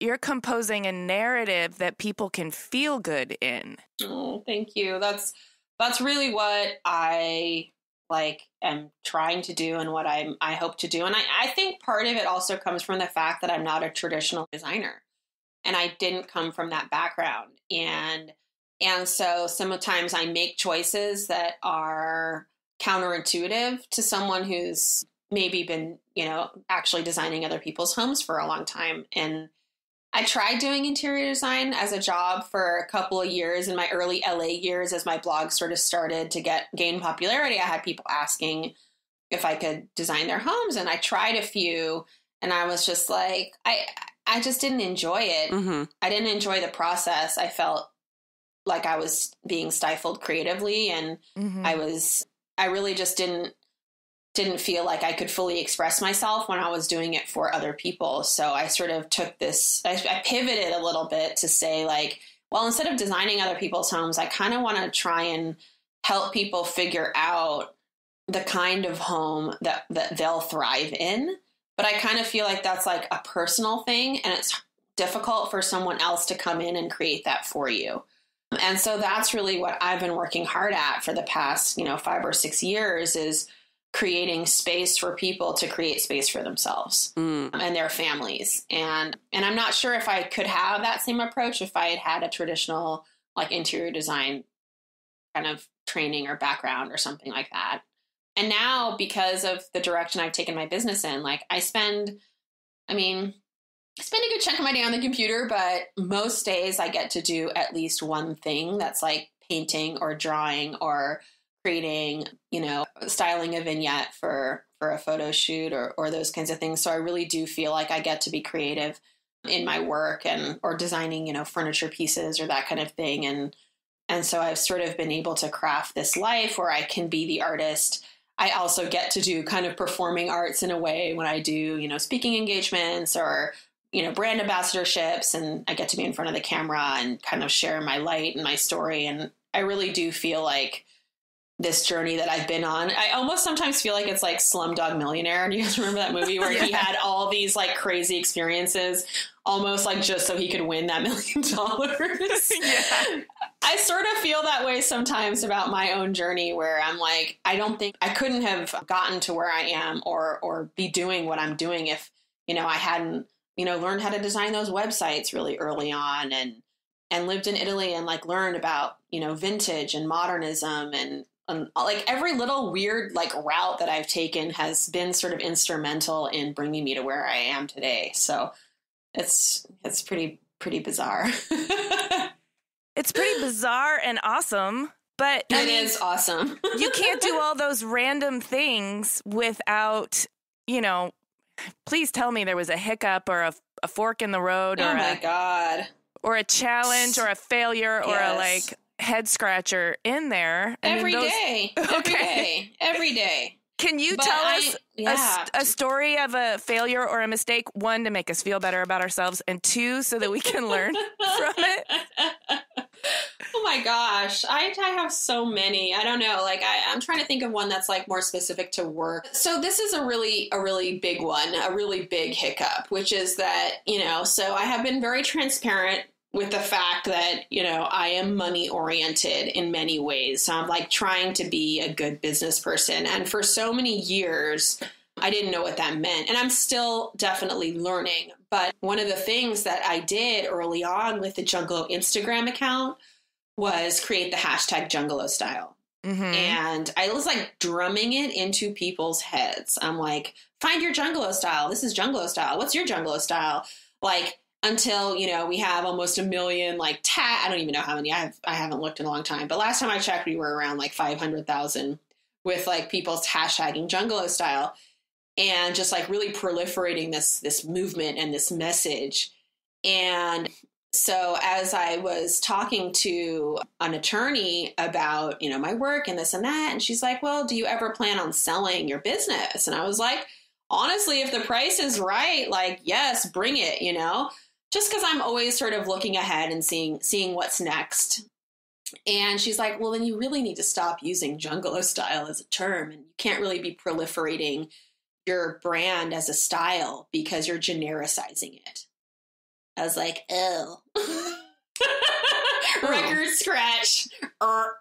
you're composing a narrative that people can feel good in. Oh, thank you. That's that's really what I like am trying to do and what I'm I hope to do. And I, I think part of it also comes from the fact that I'm not a traditional designer. And I didn't come from that background. And and so sometimes I make choices that are counterintuitive to someone who's maybe been, you know, actually designing other people's homes for a long time. And I tried doing interior design as a job for a couple of years in my early LA years as my blog sort of started to get gain popularity. I had people asking if I could design their homes and I tried a few and I was just like I I just didn't enjoy it. Mm-hmm. I didn't enjoy the process. I felt like I was being stifled creatively and mm-hmm. I was I really just didn't didn't feel like I could fully express myself when I was doing it for other people. So I sort of took this, I, I pivoted a little bit to say, like, well, instead of designing other people's homes, I kind of want to try and help people figure out the kind of home that, that they'll thrive in. But I kind of feel like that's like a personal thing and it's difficult for someone else to come in and create that for you. And so that's really what I've been working hard at for the past, you know, five or six years is creating space for people to create space for themselves mm. and their families and and i'm not sure if i could have that same approach if i had had a traditional like interior design kind of training or background or something like that and now because of the direction i've taken my business in like i spend i mean Spend a good chunk of my day on the computer, but most days I get to do at least one thing that's like painting or drawing or creating, you know, styling a vignette for for a photo shoot or or those kinds of things. So I really do feel like I get to be creative in my work and or designing, you know, furniture pieces or that kind of thing and and so I've sort of been able to craft this life where I can be the artist. I also get to do kind of performing arts in a way when I do, you know, speaking engagements or you know brand ambassadorships and I get to be in front of the camera and kind of share my light and my story and I really do feel like this journey that I've been on. I almost sometimes feel like it's like Slumdog Millionaire. And you guys remember that movie where yeah. he had all these like crazy experiences, almost like just so he could win that million dollars. yeah. I sort of feel that way sometimes about my own journey where I'm like, I don't think I couldn't have gotten to where I am or or be doing what I'm doing if, you know, I hadn't, you know, learned how to design those websites really early on and and lived in Italy and like learned about, you know, vintage and modernism and um, like every little weird like route that I've taken has been sort of instrumental in bringing me to where I am today. So it's it's pretty pretty bizarre. it's pretty bizarre and awesome, but it I mean, is awesome. you can't do all those random things without, you know. Please tell me there was a hiccup or a, a fork in the road. Oh or my a, god! Or a challenge, or a failure, or a like head scratcher in there. Every those, day. Okay. Every day. Every day. Can you but tell I, us yeah. a, a, story of a failure or a mistake? One, to make us feel better about ourselves, and two, so that we can learn from it? Oh my gosh. I, I have so many. I don't know. Like I, I'm trying to think of one that's like more specific to work. So this is a really a really big one, a really big hiccup, which is that, you know, so I have been very transparent with the fact that you know I am money oriented in many ways. So I'm like trying to be a good business person, and for so many years. I didn't know what that meant. And I'm still definitely learning. But one of the things that I did early on with the Jungalow Instagram account was create the hashtag Jungalow style. Mm-hmm. And I was like drumming it into people's heads. I'm like, find your Jungalow style. This is Jungalow style. What's your Jungalow style? Like until, you know, we have almost a million like tag. I don't even know how many. I have I haven't looked in a long time. But last time I checked, we were around like 500,000 with like people's hashtagging Jungalow style and just like really proliferating this this movement and this message. And so as I was talking to an attorney about, you know, my work and this and that, and she's like, "Well, do you ever plan on selling your business?" And I was like, "Honestly, if the price is right, like, yes, bring it, you know." Just cuz I'm always sort of looking ahead and seeing seeing what's next. And she's like, "Well, then you really need to stop using Jungalow style as a term and you can't really be proliferating your brand as a style because you're genericizing it." I was like, oh. Record scratch. Er,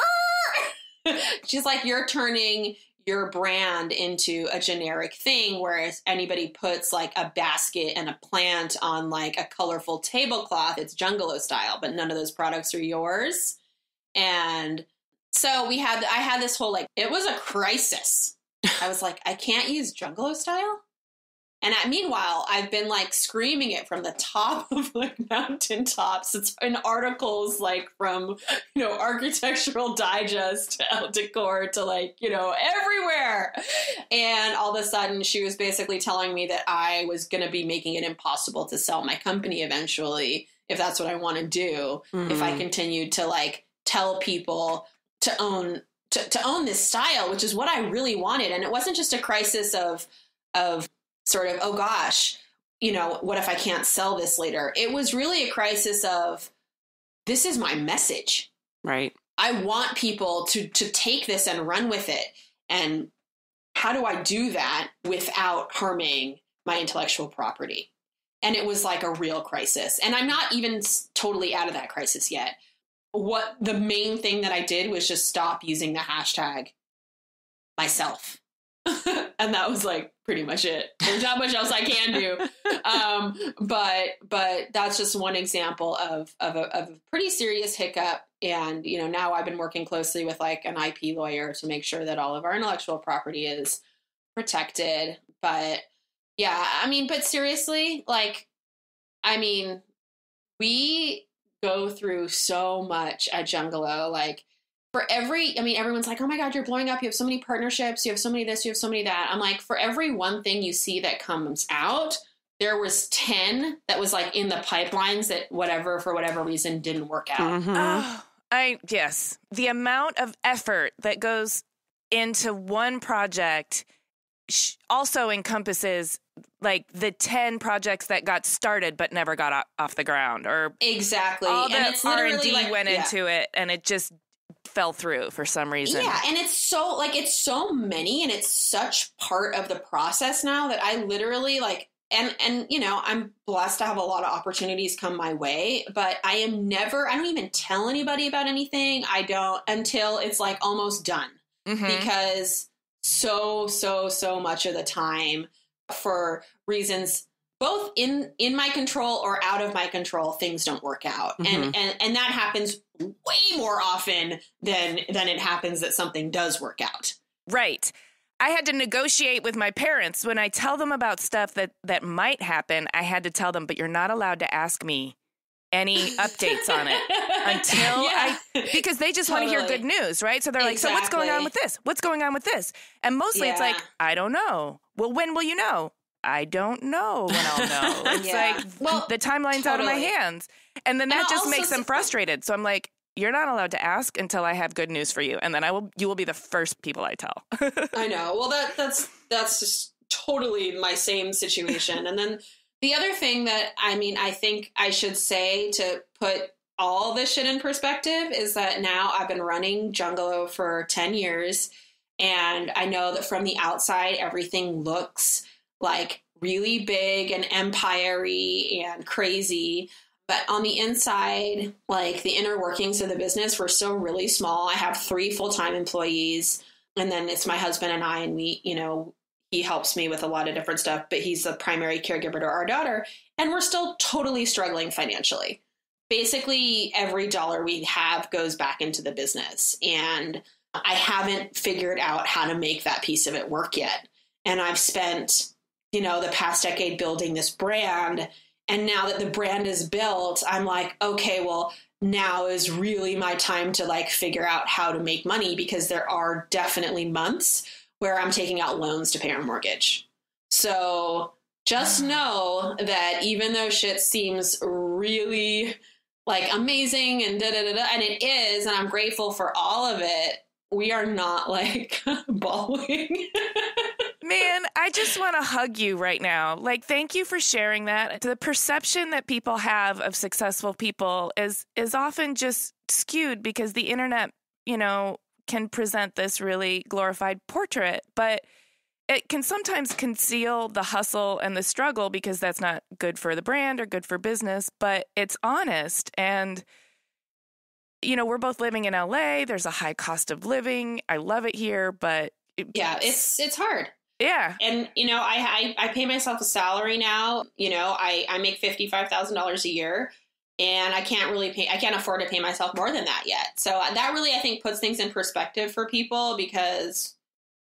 er. She's like, you're turning your brand into a generic thing, whereas anybody puts like a basket and a plant on like a colorful tablecloth, it's Jungalow style, but none of those products are yours. And so we had, I had this whole like, it was a crisis. I was like, I can't use Jungalow style. And at, meanwhile, I've been like screaming it from the top of like mountaintops. It's in articles like from, you know, Architectural Digest to Haute Decor to like, you know, everywhere. And all of a sudden, she was basically telling me that I was going to be making it impossible to sell my company eventually, if that's what I want to do, mm-hmm. if I continued to like tell people to own. To, to own this style, which is what I really wanted. And it wasn't just a crisis of, of sort of, oh gosh, you know, what if I can't sell this later? It was really a crisis of this is my message. Right. I want people to to take this and run with it. And how do I do that without harming my intellectual property? And it was like a real crisis. And I'm not even totally out of that crisis yet. What the main thing that I did was just stop using the hashtag myself. and that was like pretty much it. There's not much else I can do. Um, but but that's just one example of of a, of a pretty serious hiccup. And you know now I've been working closely with like an IP lawyer to make sure that all of our intellectual property is protected. But yeah, I mean, but seriously, like, I mean, we go through so much at Jungalow, like for every i mean everyone's like oh my god you're blowing up. You have so many partnerships. You have so many this you have so many that. I'm like for every one thing you see that comes out there was 10 that was like in the pipelines that whatever for whatever reason didn't work out. Mm-hmm. oh, i yes. The amount of effort that goes into one project also encompasses like the 10 projects that got started but never got off the ground or exactly all the r&d like, went yeah. into it and it just fell through for some reason. Yeah, and it's so like it's so many and it's such part of the process now that I literally like and and you know, I'm blessed to have a lot of opportunities come my way, but I am never I don't even tell anybody about anything. I don't until it's like almost done. Mm-hmm. Because so so so much of the time for reasons both in in my control or out of my control things don't work out. Mm-hmm. and, and and that happens way more often than than it happens that something does work out. Right. I had to negotiate with my parents. When i tell them about stuff that that might happen i had to tell them but you're not allowed to ask me any updates on it until yeah, I because they just totally. want to hear good news, right? So they're like, "So what's going on with this? What's going on with this?" And mostly yeah. it's like, "I don't know." Well, when will you know? I don't know when I'll know. It's yeah. like well, the timeline's totally. out of my hands. And then that and just makes them frustrated. So I'm like, you're not allowed to ask until I have good news for you. And then I will you will be the first people I tell. I know. Well that that's that's just totally my same situation. and then the other thing that I mean I think I should say to put all this shit in perspective is that now I've been running Jungalow for 10 years and I know that from the outside everything looks like really big and empire and crazy. But on the inside, like the inner workings of the business, we're still really small. I have three full time employees, and then it's my husband and I, and we, you know, he helps me with a lot of different stuff, but he's the primary caregiver to our daughter. And we're still totally struggling financially. Basically, every dollar we have goes back into the business. And I haven't figured out how to make that piece of it work yet. And I've spent, you know, the past decade building this brand. And now that the brand is built, I'm like, okay, well, now is really my time to like figure out how to make money because there are definitely months where I'm taking out loans to pay our mortgage. So just ah. know that even though shit seems really like amazing and da da da da, and it is, and I'm grateful for all of it, we are not like balling. Man, I just want to hug you right now. Like, thank you for sharing that. The perception that people have of successful people is is often just skewed because the internet, you know, can present this really glorified portrait, but it can sometimes conceal the hustle and the struggle because that's not good for the brand or good for business, but it's honest and you know, we're both living in LA. There's a high cost of living. I love it here, but it, yeah, it's it's hard. Yeah. And you know, I I, I pay myself a salary now. You know, I I make fifty five thousand dollars a year, and I can't really pay. I can't afford to pay myself more than that yet. So uh, that really I think puts things in perspective for people because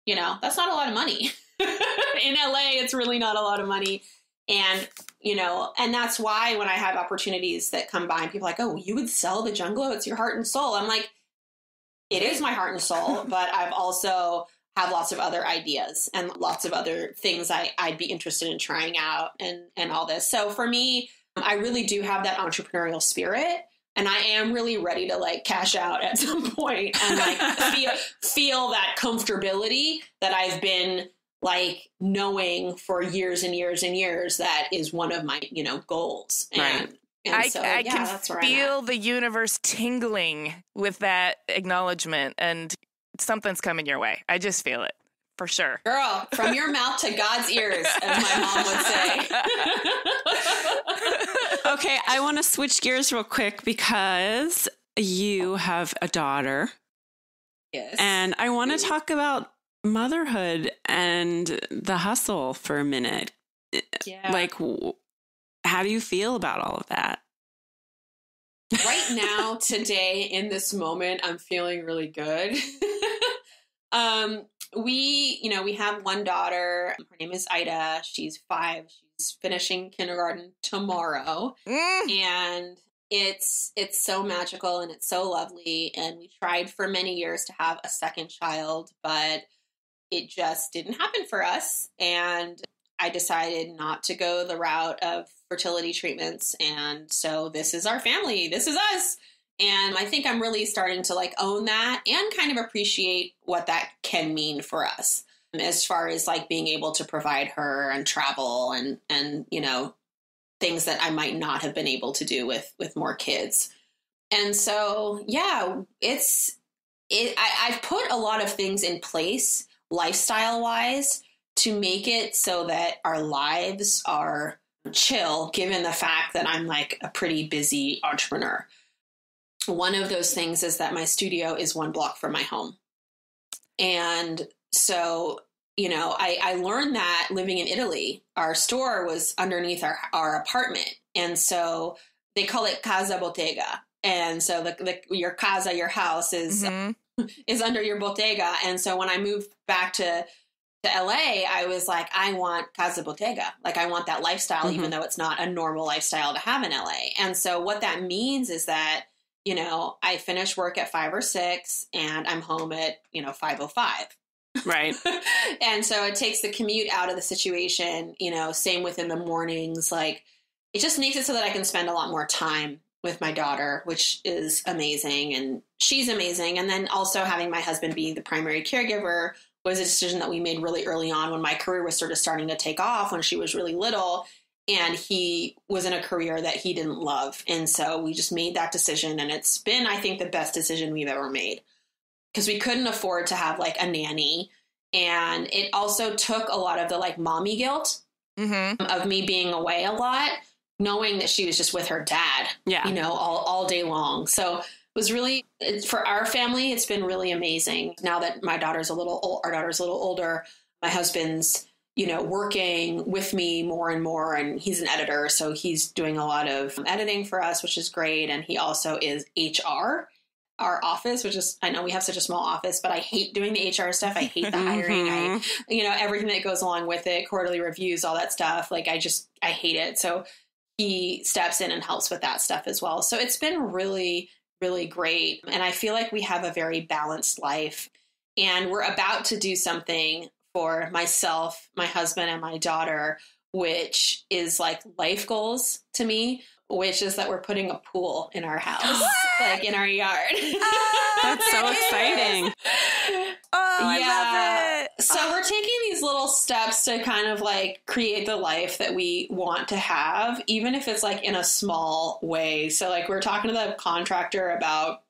you know that's not a lot of money. in LA, it's really not a lot of money. And you know, and that's why when I have opportunities that come by and people are like, oh, you would sell the Jungalow? It's your heart and soul. I'm like, it is my heart and soul, but I've also have lots of other ideas and lots of other things I, I'd be interested in trying out and and all this. So for me, I really do have that entrepreneurial spirit. And I am really ready to like cash out at some point and like feel feel that comfortability that I've been like knowing for years and years and years that is one of my you know goals. And, right. And I, so, I yeah, can feel the universe tingling with that acknowledgement, and something's coming your way. I just feel it for sure. Girl, from your mouth to God's ears, as my mom would say. okay, I want to switch gears real quick because you have a daughter. Yes. And I want to talk about motherhood and the hustle for a minute. Yeah. Like, how do you feel about all of that? right now, today, in this moment, I'm feeling really good. um, we, you know, we have one daughter. Her name is Ida. She's five. She's finishing kindergarten tomorrow. Mm. And it's it's so magical and it's so lovely and we tried for many years to have a second child but it just didn't happen for us. And I decided not to go the route of fertility treatments. And so this is our family. This is us. And I think I'm really starting to like own that and kind of appreciate what that can mean for us as far as like being able to provide her and travel and and you know things that I might not have been able to do with with more kids. And so yeah, it's it I, I've put a lot of things in place lifestyle wise to make it so that our lives are chill, given the fact that I'm like a pretty busy entrepreneur. One of those things is that my studio is one block from my home. And so, you know, I, I learned that living in Italy, our store was underneath our, our apartment. And so they call it Casa Bottega. And so the, the your casa, your house is mm-hmm is under your bottega. And so when I moved back to to LA, I was like, I want Casa Bottega. Like I want that lifestyle, mm-hmm. even though it's not a normal lifestyle to have in LA. And so what that means is that, you know, I finish work at five or six and I'm home at, you know, five oh five. Right. and so it takes the commute out of the situation, you know, same within the mornings. Like it just makes it so that I can spend a lot more time with my daughter, which is amazing. And she's amazing. And then also having my husband be the primary caregiver was a decision that we made really early on when my career was sort of starting to take off when she was really little. And he was in a career that he didn't love. And so we just made that decision. And it's been, I think, the best decision we've ever made because we couldn't afford to have like a nanny. And it also took a lot of the like mommy guilt mm-hmm. of me being away a lot knowing that she was just with her dad, yeah. you know, all, all day long. So it was really, for our family, it's been really amazing. Now that my daughter's a little, our daughter's a little older, my husband's, you know, working with me more and more, and he's an editor, so he's doing a lot of editing for us, which is great. And he also is HR our office, which is I know we have such a small office, but I hate doing the HR stuff. I hate the hiring. I Mm-hmm. you know everything that goes along with it, quarterly reviews, all that stuff. Like I just I hate it. So he steps in and helps with that stuff as well. So it's been really really great, and I feel like we have a very balanced life. And we're about to do something for myself, my husband, and my daughter, which is like life goals to me. Which is that we're putting a pool in our house, like in our yard. Ah, That's so exciting. Oh, I love it. So we're taking these little steps to kind of like create the life that we want to have, even if it's like in a small way. So like we're talking to the contractor about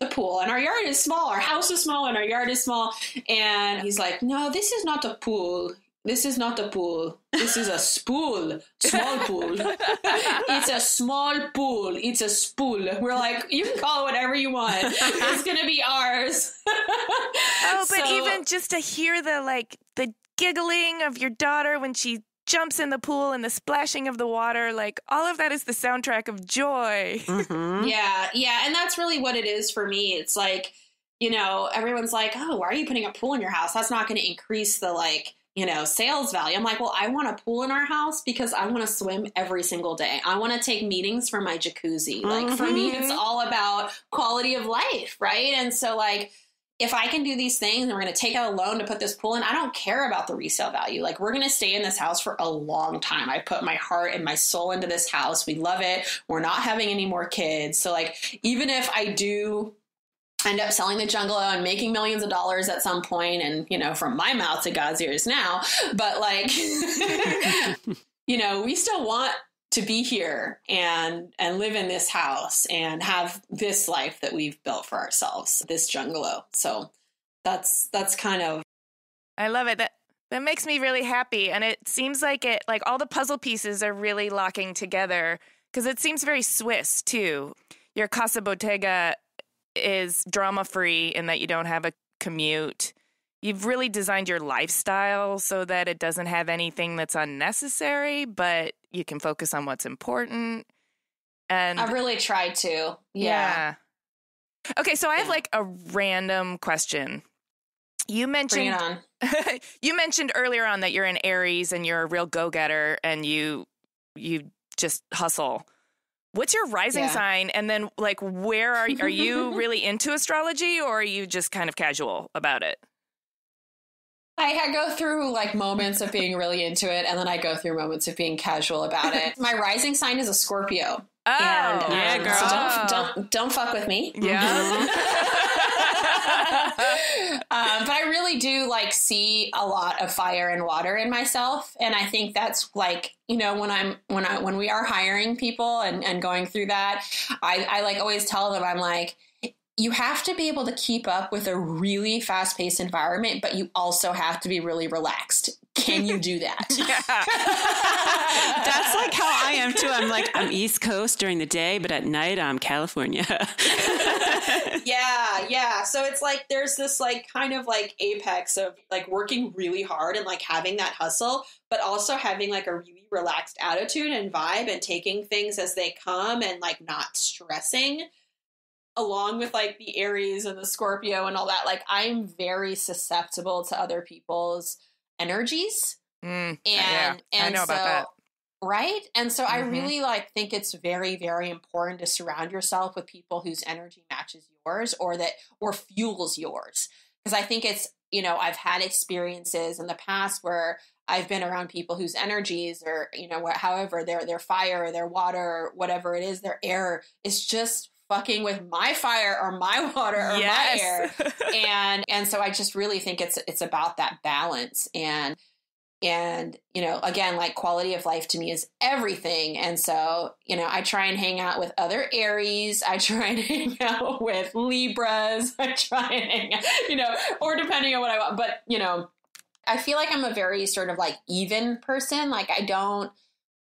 the pool and our yard is small, our house is small and our yard is small. And he's like, no, this is not a pool. This is not a pool. This is a spool. Small pool. it's a small pool. It's a spool. We're like, you can call it whatever you want. It's gonna be ours. Oh, but So- even just to hear the like the giggling of your daughter when she jumps in the pool and the splashing of the water, like all of that is the soundtrack of joy. Mhm. Yeah, yeah, and that's really what it is for me. It's like, you know, everyone's like, "Oh, why are you putting a pool in your house? That's not going to increase the like, you know, sales value." I'm like, "Well, I want a pool in our house because I want to swim every single day. I want to take meetings from my jacuzzi. Like for me, it's all about quality of life, right? And so like if I can do these things and we're going to take out a loan to put this pool in, I don't care about the resale value. Like, we're going to stay in this house for a long time. I put my heart and my soul into this house. We love it. We're not having any more kids. So, like, even if I do end up selling the Jungalow and making millions of dollars at some point and you know from my mouth to god's ears now but like you know we still want to be here and and live in this house and have this life that we've built for ourselves this Jungalow so that's that's kind of I love it. That that makes me really happy, and it seems like it like all the puzzle pieces are really locking together because it seems very Swiss too. Your Casa Bottega is drama free in that you don't have a commute. You've really designed your lifestyle so that it doesn't have anything that's unnecessary, but you can focus on what's important. And i've really tried to yeah, yeah. Okay, so I have like a random question. You bring mentioned it on you mentioned earlier on that you're an Aries and you're a real go-getter and you you just hustle. What's your rising Yeah. sign? And then like where are are you really into astrology or are you just kind of casual about it? I I go through like moments of being really into it, and then I go through moments of being casual about it. My rising sign is a Scorpio, Oh. and Yeah, um, girl. so don't don't don't fuck with me. Yeah. um, but I really do like see a lot of fire and water in myself, and I think that's like you know when I'm when I when we are hiring people and and going through that, I I like always tell them I'm like. You have to be able to keep up with a really fast paced environment, but you also have to be really relaxed. Can you do that? That's like how I am too. I'm like, I'm East Coast during the day, but at night I'm California. yeah yeah so it's like there's this like kind of like apex of like working really hard and like having that hustle but also having like a really relaxed attitude and vibe and taking things as they come and like not stressing along with like the aries and the scorpio and all that like i'm very susceptible to other people's energies Mm, and yeah, and I know so, about that. right and so i Mhm. really like think it's very very important to surround yourself with people whose energy matches yours or that or fuels yours because i think it's you know i've had experiences in the past where i've been around people whose energies or you know what however their their fire or their water or whatever it is their air is just fucking with my fire or my water or my air. And and so i just really think it's it's about that balance and and you know again like quality of life to me is everything. And so you know i try and hang out with other aries. I try and hang out with libras. I try and hang out you know or depending on what i want. But you know i feel like i'm a very sort of like even person. Like i don't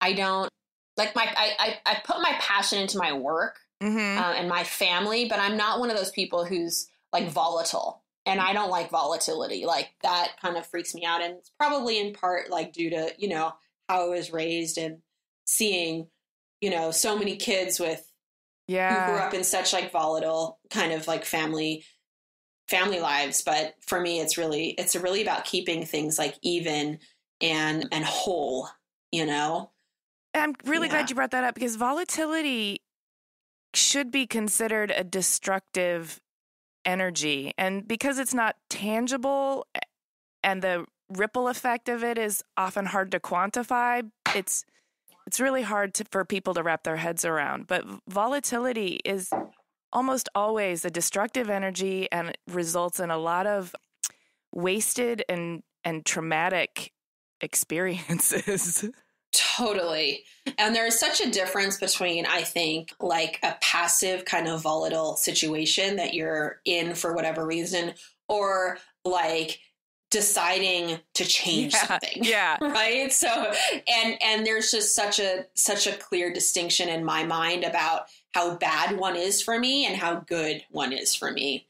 i don't like my i i, I put my passion into my work Mhm. uh, and my family, but I'm not one of those people who's like volatile. And I don't like volatility. Like that kind of freaks me out. And it's probably in part like due to, you know, how I was raised and seeing, you know, so many kids with Yeah. who grew up in such like volatile kind of like family family lives but for me it's really it's really about keeping things like even and and whole you know I'm really Yeah. glad you brought that up because volatility should be considered a destructive energy. And because it's not tangible and the ripple effect of it is often hard to quantify, it's it's really hard to, for people to wrap their heads around. But volatility is almost always a destructive energy and results in a lot of wasted and and traumatic experiences. Totally. And there is such a difference between, I think, like a passive kind of volatile situation that you're in for whatever reason, or like deciding to change Yeah, something. yeah. Right. So and and there's just such a such a clear distinction in my mind about how bad one is for me and how good one is for me.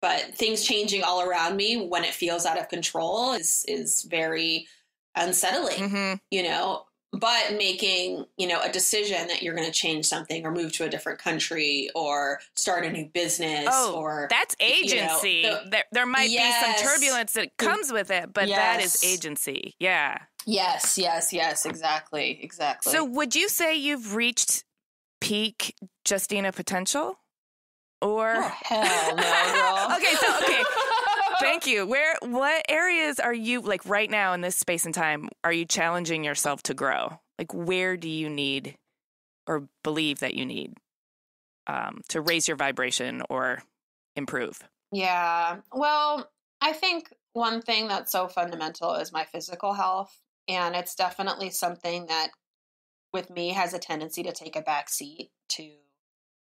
But things changing all around me when it feels out of control is is very unsettling hmm you know but making you know a decision that you're going to change something or move to a different country or start a new business Oh, or That's you know, agency. the- there, there might Yes. be some turbulence that comes with it, but that is agency. Yeah. yes yes yes exactly exactly So, would you say you've reached peak Justina potential? Or oh, hell no girl okay, so okay, thank you. Where, what areas are you like right now in this space and time? Are you challenging yourself to grow? Like, where do you need or believe that you need um, to raise your vibration or improve? Yeah. Well, I think one thing that's so fundamental is my physical health. And it's definitely something that with me has a tendency to take a back seat to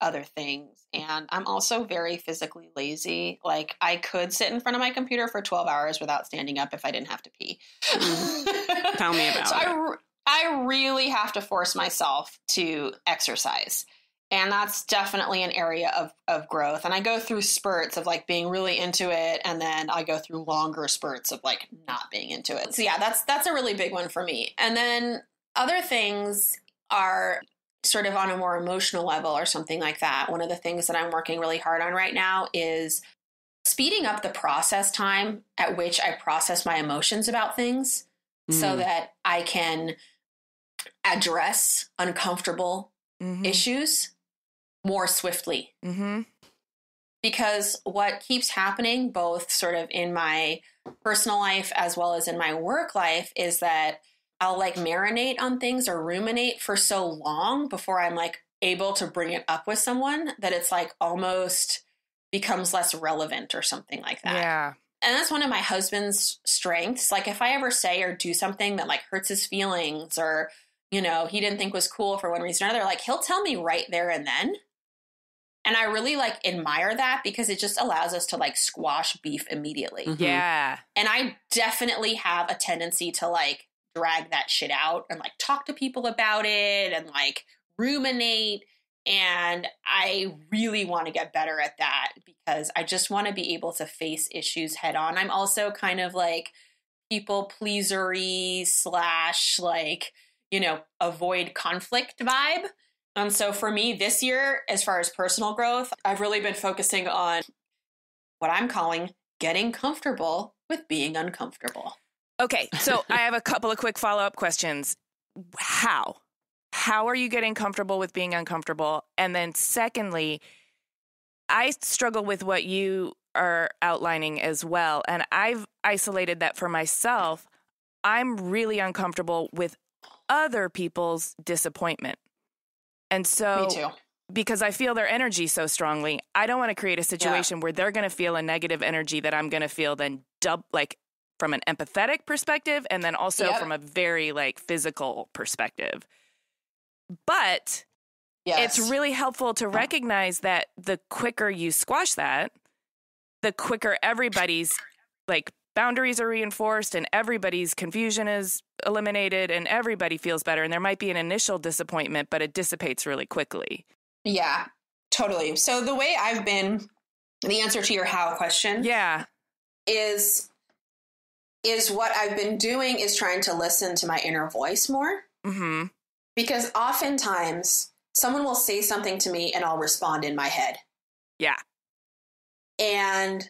other things. And I'm also very physically lazy. Like I could sit in front of my computer for 12 hours without standing up if I didn't have to pee. Mm-hmm. Tell me about so it. I, re- I really have to force myself to exercise. And that's definitely an area of, of growth. And I go through spurts of like being really into it, and then I go through longer spurts of like not being into it. So yeah, that's that's a really big one for me. And then other things are sort of on a more emotional level or something like that. One of the things that I'm working really hard on right now is speeding up the process time at which I process my emotions about things so Mm. that I can address uncomfortable Mm-hmm. issues more swiftly. mm-hmm. Because what keeps happening, both sort of in my personal life as well as in my work life, is that I'll like marinate on things or ruminate for so long before I'm like able to bring it up with someone that it's like almost becomes less relevant or something like that. Yeah. and that's one of my husband's strengths like if i ever say or do something that like hurts his feelings or you know he didn't think was cool for one reason or another like he'll tell me right there and then and i really like admire that because it just allows us to like squash beef immediately Mhm. Yeah. and i definitely have a tendency to like drag that shit out and like talk to people about it and like ruminate and I really want to get better at that because I just want to be able to face issues head on. I'm also kind of like people pleasery slash like, you know, avoid conflict vibe. And so for me this year, as far as personal growth, I've really been focusing on what I'm calling getting comfortable with being uncomfortable. Okay, so I have a couple of quick follow up questions. How? How are you getting comfortable with being uncomfortable? And then, secondly, I struggle with what you are outlining as well. And I've isolated that for myself. I'm really uncomfortable with other people's disappointment. And so, Me too. because I feel their energy so strongly, I don't want to create a situation where they're going to feel a negative energy that I'm going to feel then dub like from an empathetic perspective and then also Yep. from a very like physical perspective. But Yes. it's really helpful to recognize that the quicker you squash that, the quicker everybody's like boundaries are reinforced and everybody's confusion is eliminated and everybody feels better. And there might be an initial disappointment, but it dissipates really quickly. Yeah, totally. So the way I've been, the answer to your how question Yeah. is is what I've been doing is trying to listen to my inner voice more hmm because oftentimes someone will say something to me and I'll respond in my head. Yeah. And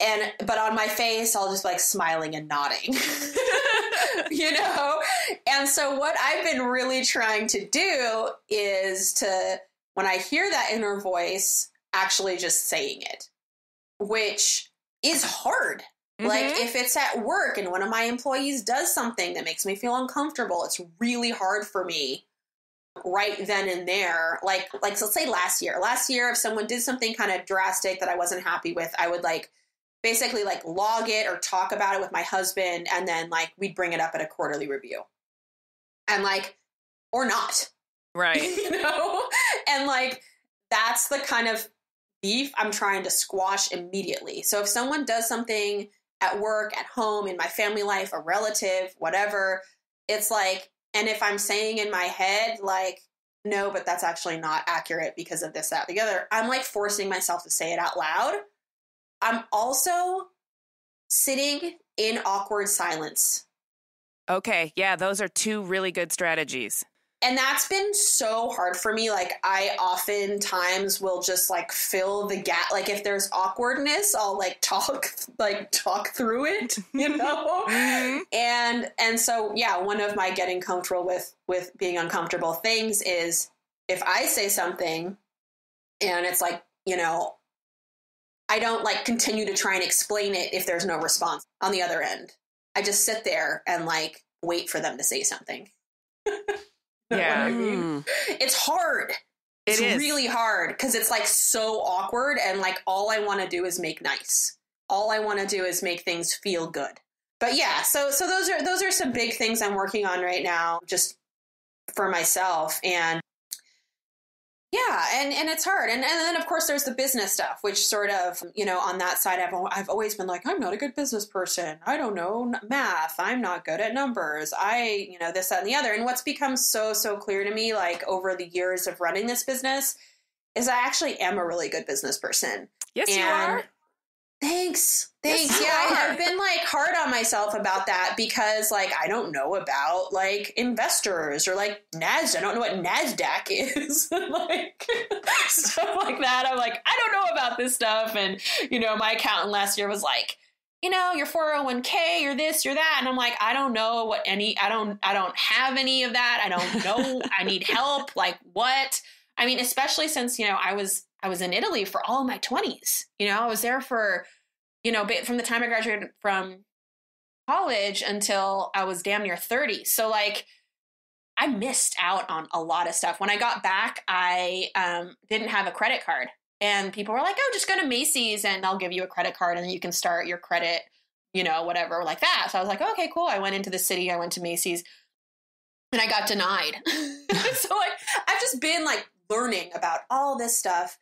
and but on my face I'll just like smiling and nodding. you know? And so what I've been really trying to do is to when I hear that inner voice actually just saying it, which is hard. Mm-hmm. Like if it's at work and one of my employees does something that makes me feel uncomfortable, it's really hard for me right then and there. Like like so let's say last year. Last year if someone did something kind of drastic that I wasn't happy with, I would like basically like log it or talk about it with my husband and then like we'd bring it up at a quarterly review. And like or not. Right. you know? And like that's the kind of beef I'm trying to squash immediately. So if someone does something at work, at home, in my family life, a relative, whatever. It's like, and if I'm saying in my head, like, no, but that's actually not accurate because of this, that, the other, I'm like forcing myself to say it out loud. I'm also sitting in awkward silence. Okay. Yeah, those are two really good strategies and that's been so hard for me. Like i oftentimes will just like fill the gap. Like if there's awkwardness i'll like talk like talk through it you know? Mm-hmm. and and so yeah one of my getting comfortable with with being uncomfortable things is if i say something and it's like you know i don't like continue to try and explain it if there's no response on the other end. I just sit there and like wait for them to say something Yeah. I mean? Mm. It's hard. It's really hard because it's like so awkward and like all I want to do is make nice. All I want to do is make things feel good. But yeah, so so those are those are some big things I'm working on right now just for myself and yeah, and and it's hard, and and then of course there's the business stuff, which sort of you know on that side I've I've always been like I'm not a good business person. I don't know math. I'm not good at numbers. I you know this that and the other. And what's become so so clear to me like over the years of running this business is I actually am a really good business person. Yes, and you are. Thanks. Thanks. Yes, yeah, I've been like hard on myself about that because like I don't know about like investors or like Nasdaq. I don't know what Nasdaq is. like stuff like that. I'm like, I don't know about this stuff. And you know, my accountant last year was like, you know, your 401k, you're this, you're that. And I'm like, I don't know what any I don't I don't have any of that. I don't know. I need help. Like what? I mean, especially since, you know, I was I was in Italy for all my 20s. You know, I was there for, you know, from the time I graduated from college until I was damn near 30. So, like, I missed out on a lot of stuff. When I got back, I um, didn't have a credit card. And people were like, oh, just go to Macy's and I'll give you a credit card and you can start your credit, you know, whatever, like that. So I was like, okay, cool. I went into the city, I went to Macy's and I got denied. so, like, I've just been like learning about all this stuff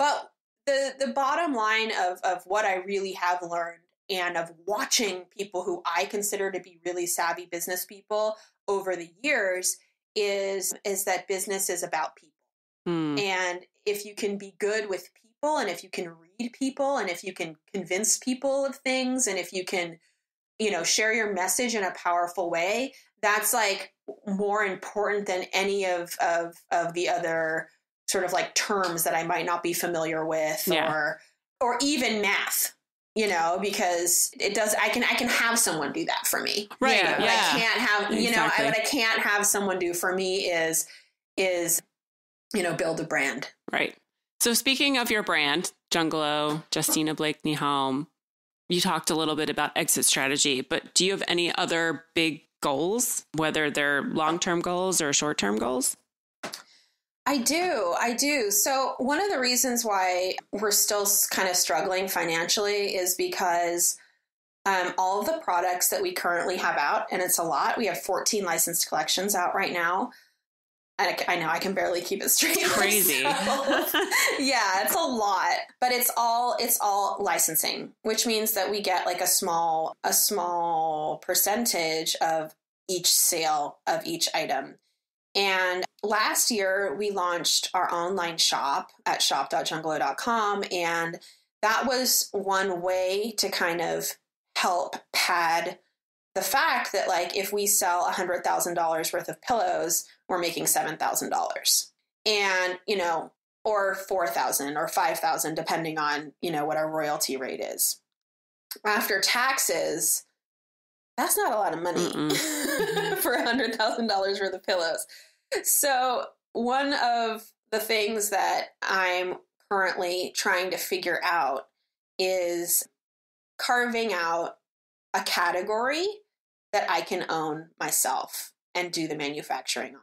but the the bottom line of of what I really have learned and of watching people who I consider to be really savvy business people over the years is is that business is about people. Mm. And if you can be good with people and if you can read people and if you can convince people of things and if you can you know share your message in a powerful way, that's like more important than any of of of the other sort of like terms that I might not be familiar with yeah. or or even math you know because it does i can i can have someone do that for me. Right yeah, i can't have you know I, what i can't have someone do for me is is you know build a brand. Right. So speaking of your brand jungalow justina blakeney home you talked a little bit about exit strategy but do you have any other big goals whether they're long-term goals or short-term goals I do. I do. So, one of the reasons why we're still kind of struggling financially is because um, all of the products that we currently have out, and it's a lot, we have 14 licensed collections out right now. I, I know I can barely keep it straight. Crazy. yeah, it's a lot, but it's all it's all licensing, which means that we get like a small a small percentage of each sale of each item. And last year, we launched our online shop at shop.jungalow.com. And that was one way to kind of help pad the fact that, like, if we sell $100,000 worth of pillows, we're making $7,000. and you know or 4000 or 5000 depending on you know what our royalty rate is after taxes that's not a lot of money for a hundred thousand dollars worth of pillows. So one of the things that i'm currently trying to figure out is carving out a category that i can own myself and do the manufacturing on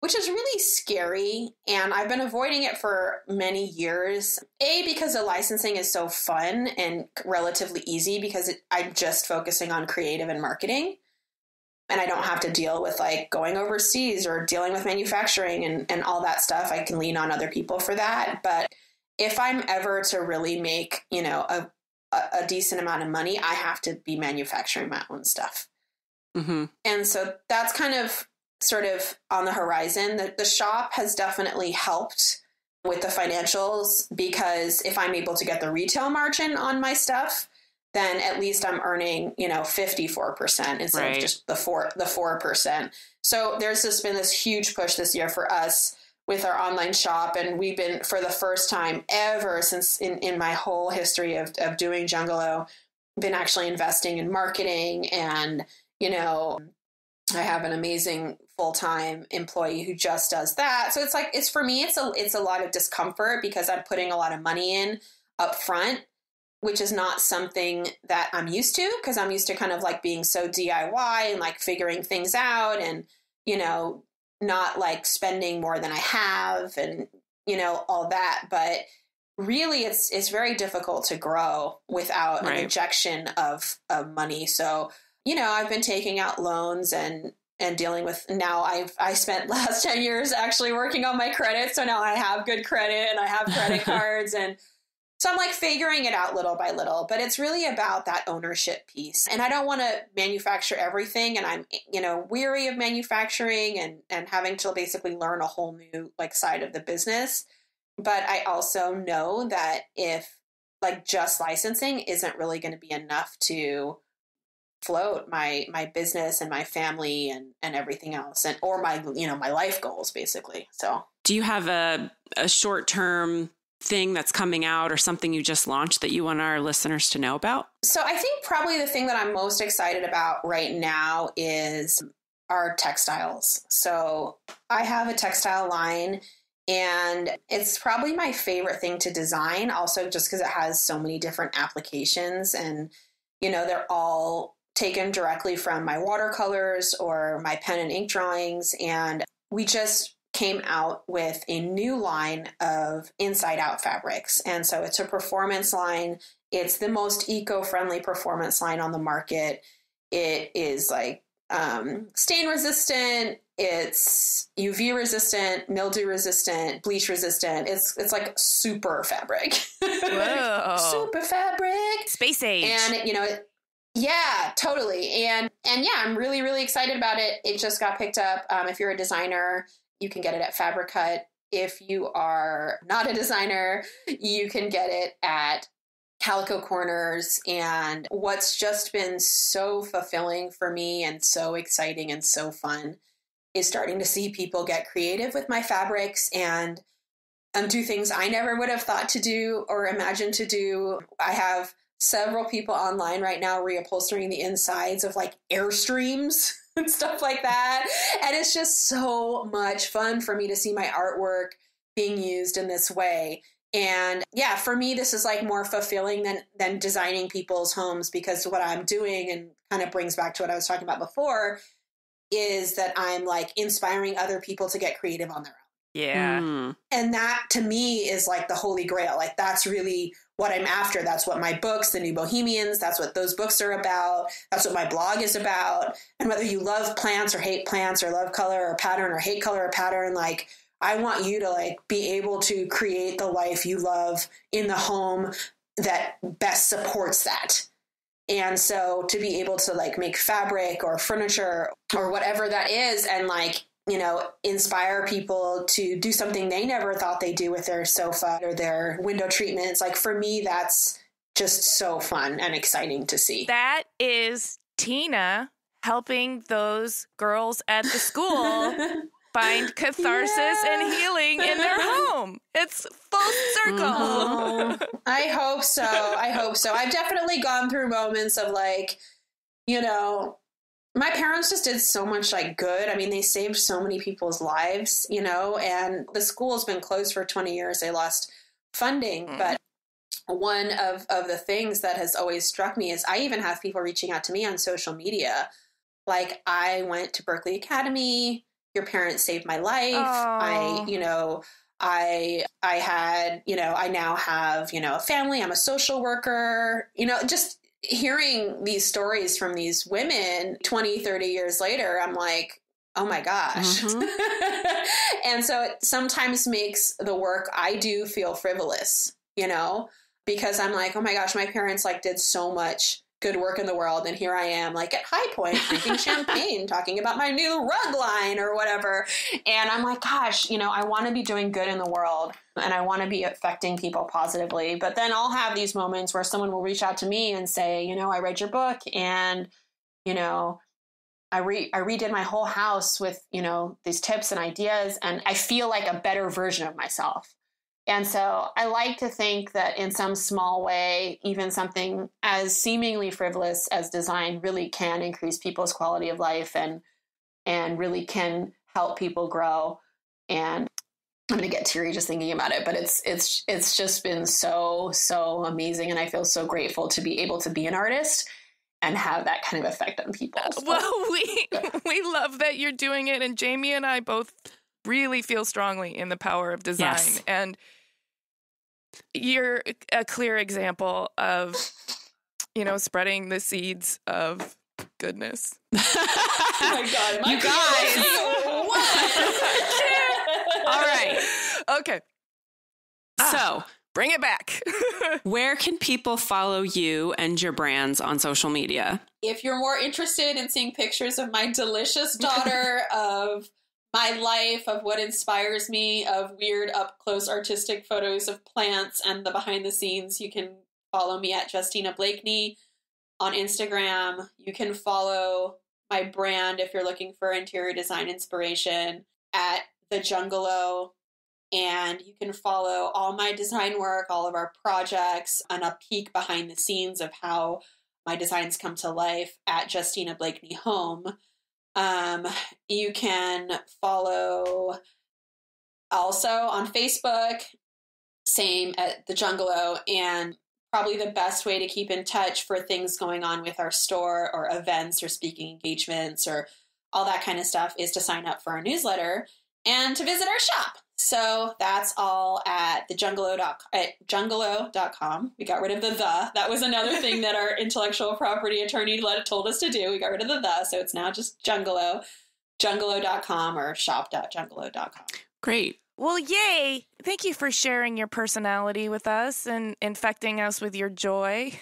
which is really scary. And I've been avoiding it for many years. A, because the licensing is so fun and relatively easy because it, I'm just focusing on creative and marketing. And I don't have to deal with like going overseas or dealing with manufacturing and, and all that stuff. I can lean on other people for that. But if I'm ever to really make, you know, a, a, decent amount of money, I have to be manufacturing my own stuff. Mm-hmm. And so that's kind of sort of on the horizon. The, the shop has definitely helped with the financials because if I'm able to get the retail margin on my stuff, then at least I'm earning, you know, 54% instead right. of just the four the 4%. So there's just been this huge push this year for us with our online shop and we've been for the first time ever since in, in my whole history of, of doing Jungalow, been actually investing in marketing and, you know, I have an amazing full-time employee who just does that. So it's like it's for me it's a it's a lot of discomfort because I'm putting a lot of money in up front, which is not something that I'm used to because I'm used to kind of like being so DIY and like figuring things out and you know not like spending more than I have and you know all that but really it's it's very difficult to grow without right. an injection of of money so you know i've been taking out loans and and dealing with now I've I spent last 10 years actually working on my credit so now I have good credit and I have credit cards and so I'm like figuring it out little by little but it's really about that ownership piece. And I don't want to manufacture everything and I'm you know weary of manufacturing and and having to basically learn a whole new like side of the business. But I also know that if like just licensing isn't really going to be enough to float my my business and my family and and everything else and or my you know my life goals basically so. Do you have a a short term thing that's coming out or something you just launched that you want our listeners to know about? So i think probably the thing that i'm most excited about right now is our textiles. So i have a textile line and it's probably my favorite thing to design also just because it has so many different applications and you know they're all taken directly from my watercolors or my pen and ink drawings. And we just came out with a new line of inside out fabrics. And so it's a performance line. It's the most eco friendly performance line on the market. It is like um, stain resistant. It's UV resistant, mildew resistant, bleach resistant. It's it's like super fabric. Whoa. super fabric. Space age. And you know, yeah, totally. And and yeah, I'm really really excited about it. It just got picked up. Um, if you're a designer, you can get it at Fabricut. If you are not a designer, you can get it at Calico Corners. And what's just been so fulfilling for me and so exciting and so fun is starting to see people get creative with my fabrics and um, do things I never would have thought to do or imagined to do. I have several people online right now reupholstering the insides of like airstreams and stuff like that. And it's just so much fun for me to see my artwork being used in this way. And yeah, for me this is like more fulfilling than than designing people's homes because what I'm doing and kind of brings back to what I was talking about before is that I'm like inspiring other people to get creative on their own. Yeah. Mm. And that to me is like the holy grail. Like that's really what I'm after. That's what my books, The New Bohemians, that's what those books are about. That's what my blog is about. And whether you love plants or hate plants or love color or pattern or hate color or pattern, like I want you to like be able to create the life you love in the home that best supports that. And so to be able to like make fabric or furniture or whatever that is and like you know, inspire people to do something they never thought they'd do with their sofa or their window treatments. Like for me, that's just so fun and exciting to see. That is Tina helping those girls at the school find catharsis yeah. and healing in their home. It's full circle. Oh, I hope so. I hope so. I've definitely gone through moments of like, you know, my parents just did so much like good. I mean, they saved so many people's lives, you know, and the school's been closed for 20 years. They lost funding, mm. but one of, of the things that has always struck me is I even have people reaching out to me on social media. Like, I went to Berkeley Academy, your parents saved my life. Aww. I, you know, I I had, you know, I now have, you know, a family. I'm a social worker. You know, just hearing these stories from these women 20, 30 years later, I'm like, oh my gosh. Mm-hmm. and so it sometimes makes the work I do feel frivolous, you know? because I'm like, oh my gosh, my parents like did so much good work in the world and here I am like at High Point drinking champagne talking about my new rug line or whatever. And I'm like gosh you know I want to be doing good in the world and I want to be affecting people positively. But then I'll have these moments where someone will reach out to me and say you know I read your book and you know I re I redid my whole house with you know these tips and ideas and I feel like a better version of myself and so I like to think that in some small way, even something as seemingly frivolous as design really can increase people's quality of life and and really can help people grow. And I'm gonna get teary just thinking about it, but it's it's it's just been so so amazing, and I feel so grateful to be able to be an artist and have that kind of effect on people. So. Well, we we love that you're doing it, and Jaime and I both really feel strongly in the power of design yes. and you're a clear example of you know spreading the seeds of goodness. oh my god, you guys! All right, okay. Ah, so bring it back. where can people follow you and your brands on social media? If you're more interested in seeing pictures of my delicious daughter, of my life, of what inspires me, of weird up close artistic photos of plants and the behind the scenes, you can follow me at Justina Blakeney on Instagram. You can follow my brand if you're looking for interior design inspiration at The Jungalow. And you can follow all my design work, all of our projects, and a peek behind the scenes of how my designs come to life at Justina Blakeney Home. Um, you can follow also on Facebook, same at the Jungalow, and probably the best way to keep in touch for things going on with our store or events or speaking engagements or all that kind of stuff is to sign up for our newsletter and to visit our shop. So that's all at the jungalow at jungalow.com. We got rid of the the. That was another thing that our intellectual property attorney let, told us to do. We got rid of the the, so it's now just jungalow, jungalow.com or shop.jungalow.com. Great. Well, yay. Thank you for sharing your personality with us and infecting us with your joy.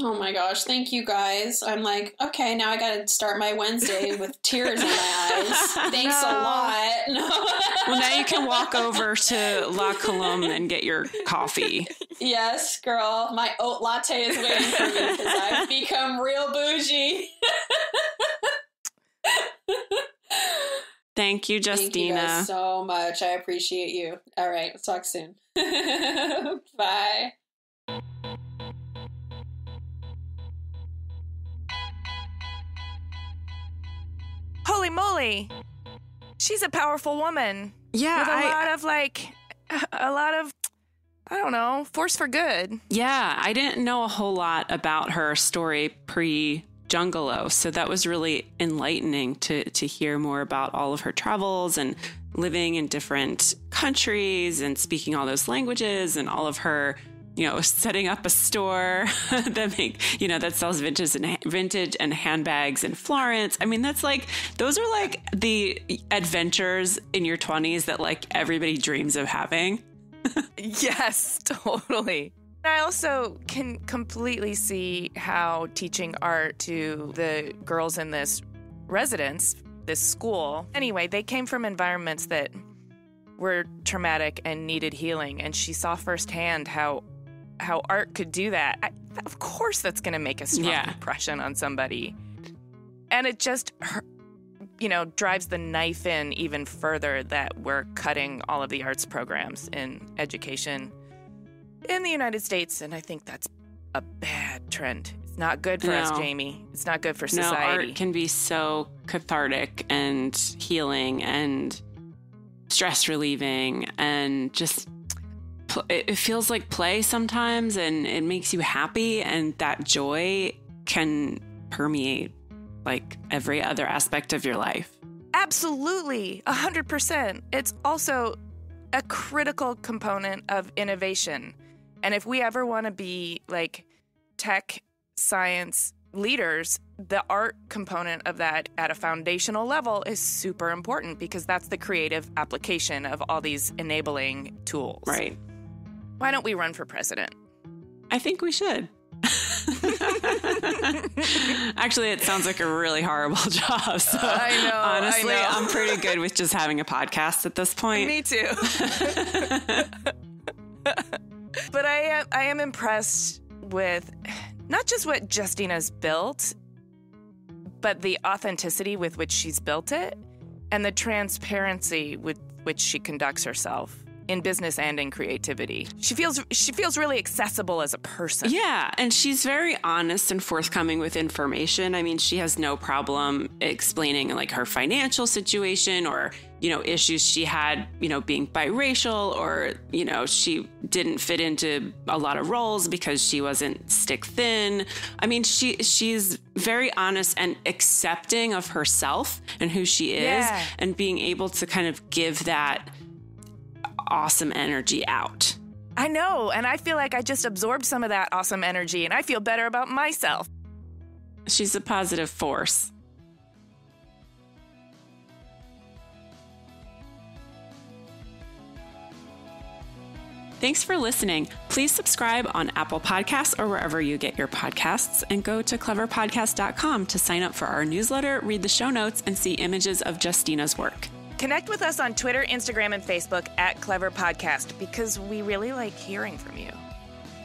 Oh my gosh, thank you guys. I'm like, okay, now I got to start my Wednesday with tears in my eyes. Thanks no. a lot. No. well, now you can walk over to La Colombe and get your coffee. Yes, girl. My oat latte is waiting for me because I've become real bougie. Thank you, Justina. Thank you so much. I appreciate you. All right, let's talk soon. Bye. Holy moly, she's a powerful woman. Yeah, with a I, lot of like, a lot of, I don't know, force for good. Yeah, I didn't know a whole lot about her story pre Jungalow, so that was really enlightening to to hear more about all of her travels and living in different countries and speaking all those languages and all of her you know, setting up a store that make, you know, that sells vintage and vintage and handbags in Florence. I mean, that's like those are like the adventures in your 20s that like everybody dreams of having. yes, totally. I also can completely see how teaching art to the girls in this residence, this school. Anyway, they came from environments that were traumatic and needed healing and she saw firsthand how how art could do that, I, of course that's going to make a strong yeah. impression on somebody. And it just, you know, drives the knife in even further that we're cutting all of the arts programs in education in the United States. And I think that's a bad trend. It's not good for no. us, Jaime. It's not good for society. No, art can be so cathartic and healing and stress relieving and just it feels like play sometimes and it makes you happy and that joy can permeate like every other aspect of your life. Absolutely, 100%. It's also a critical component of innovation. And if we ever want to be like tech science leaders, the art component of that at a foundational level is super important because that's the creative application of all these enabling tools. Right. Why don't we run for president? I think we should. Actually, it sounds like a really horrible job. So I know. Honestly, I am pretty good with just having a podcast at this point. Me too. but I am I am impressed with not just what Justina's built, but the authenticity with which she's built it and the transparency with which she conducts herself in business and in creativity. She feels she feels really accessible as a person. Yeah, and she's very honest and forthcoming with information. I mean, she has no problem explaining like her financial situation or, you know, issues she had, you know, being biracial or, you know, she didn't fit into a lot of roles because she wasn't stick thin. I mean, she she's very honest and accepting of herself and who she is yeah. and being able to kind of give that awesome energy out. I know, and I feel like I just absorbed some of that awesome energy and I feel better about myself. She's a positive force. Thanks for listening. Please subscribe on Apple Podcasts or wherever you get your podcasts, and go to cleverpodcast.com to sign up for our newsletter, read the show notes, and see images of Justina's work. Connect with us on Twitter, Instagram, and Facebook at Clever Podcast because we really like hearing from you.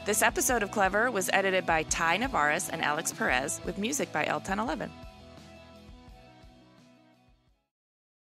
This episode of Clever was edited by Ty Navares and Alex Perez with music by El Ten Eleven.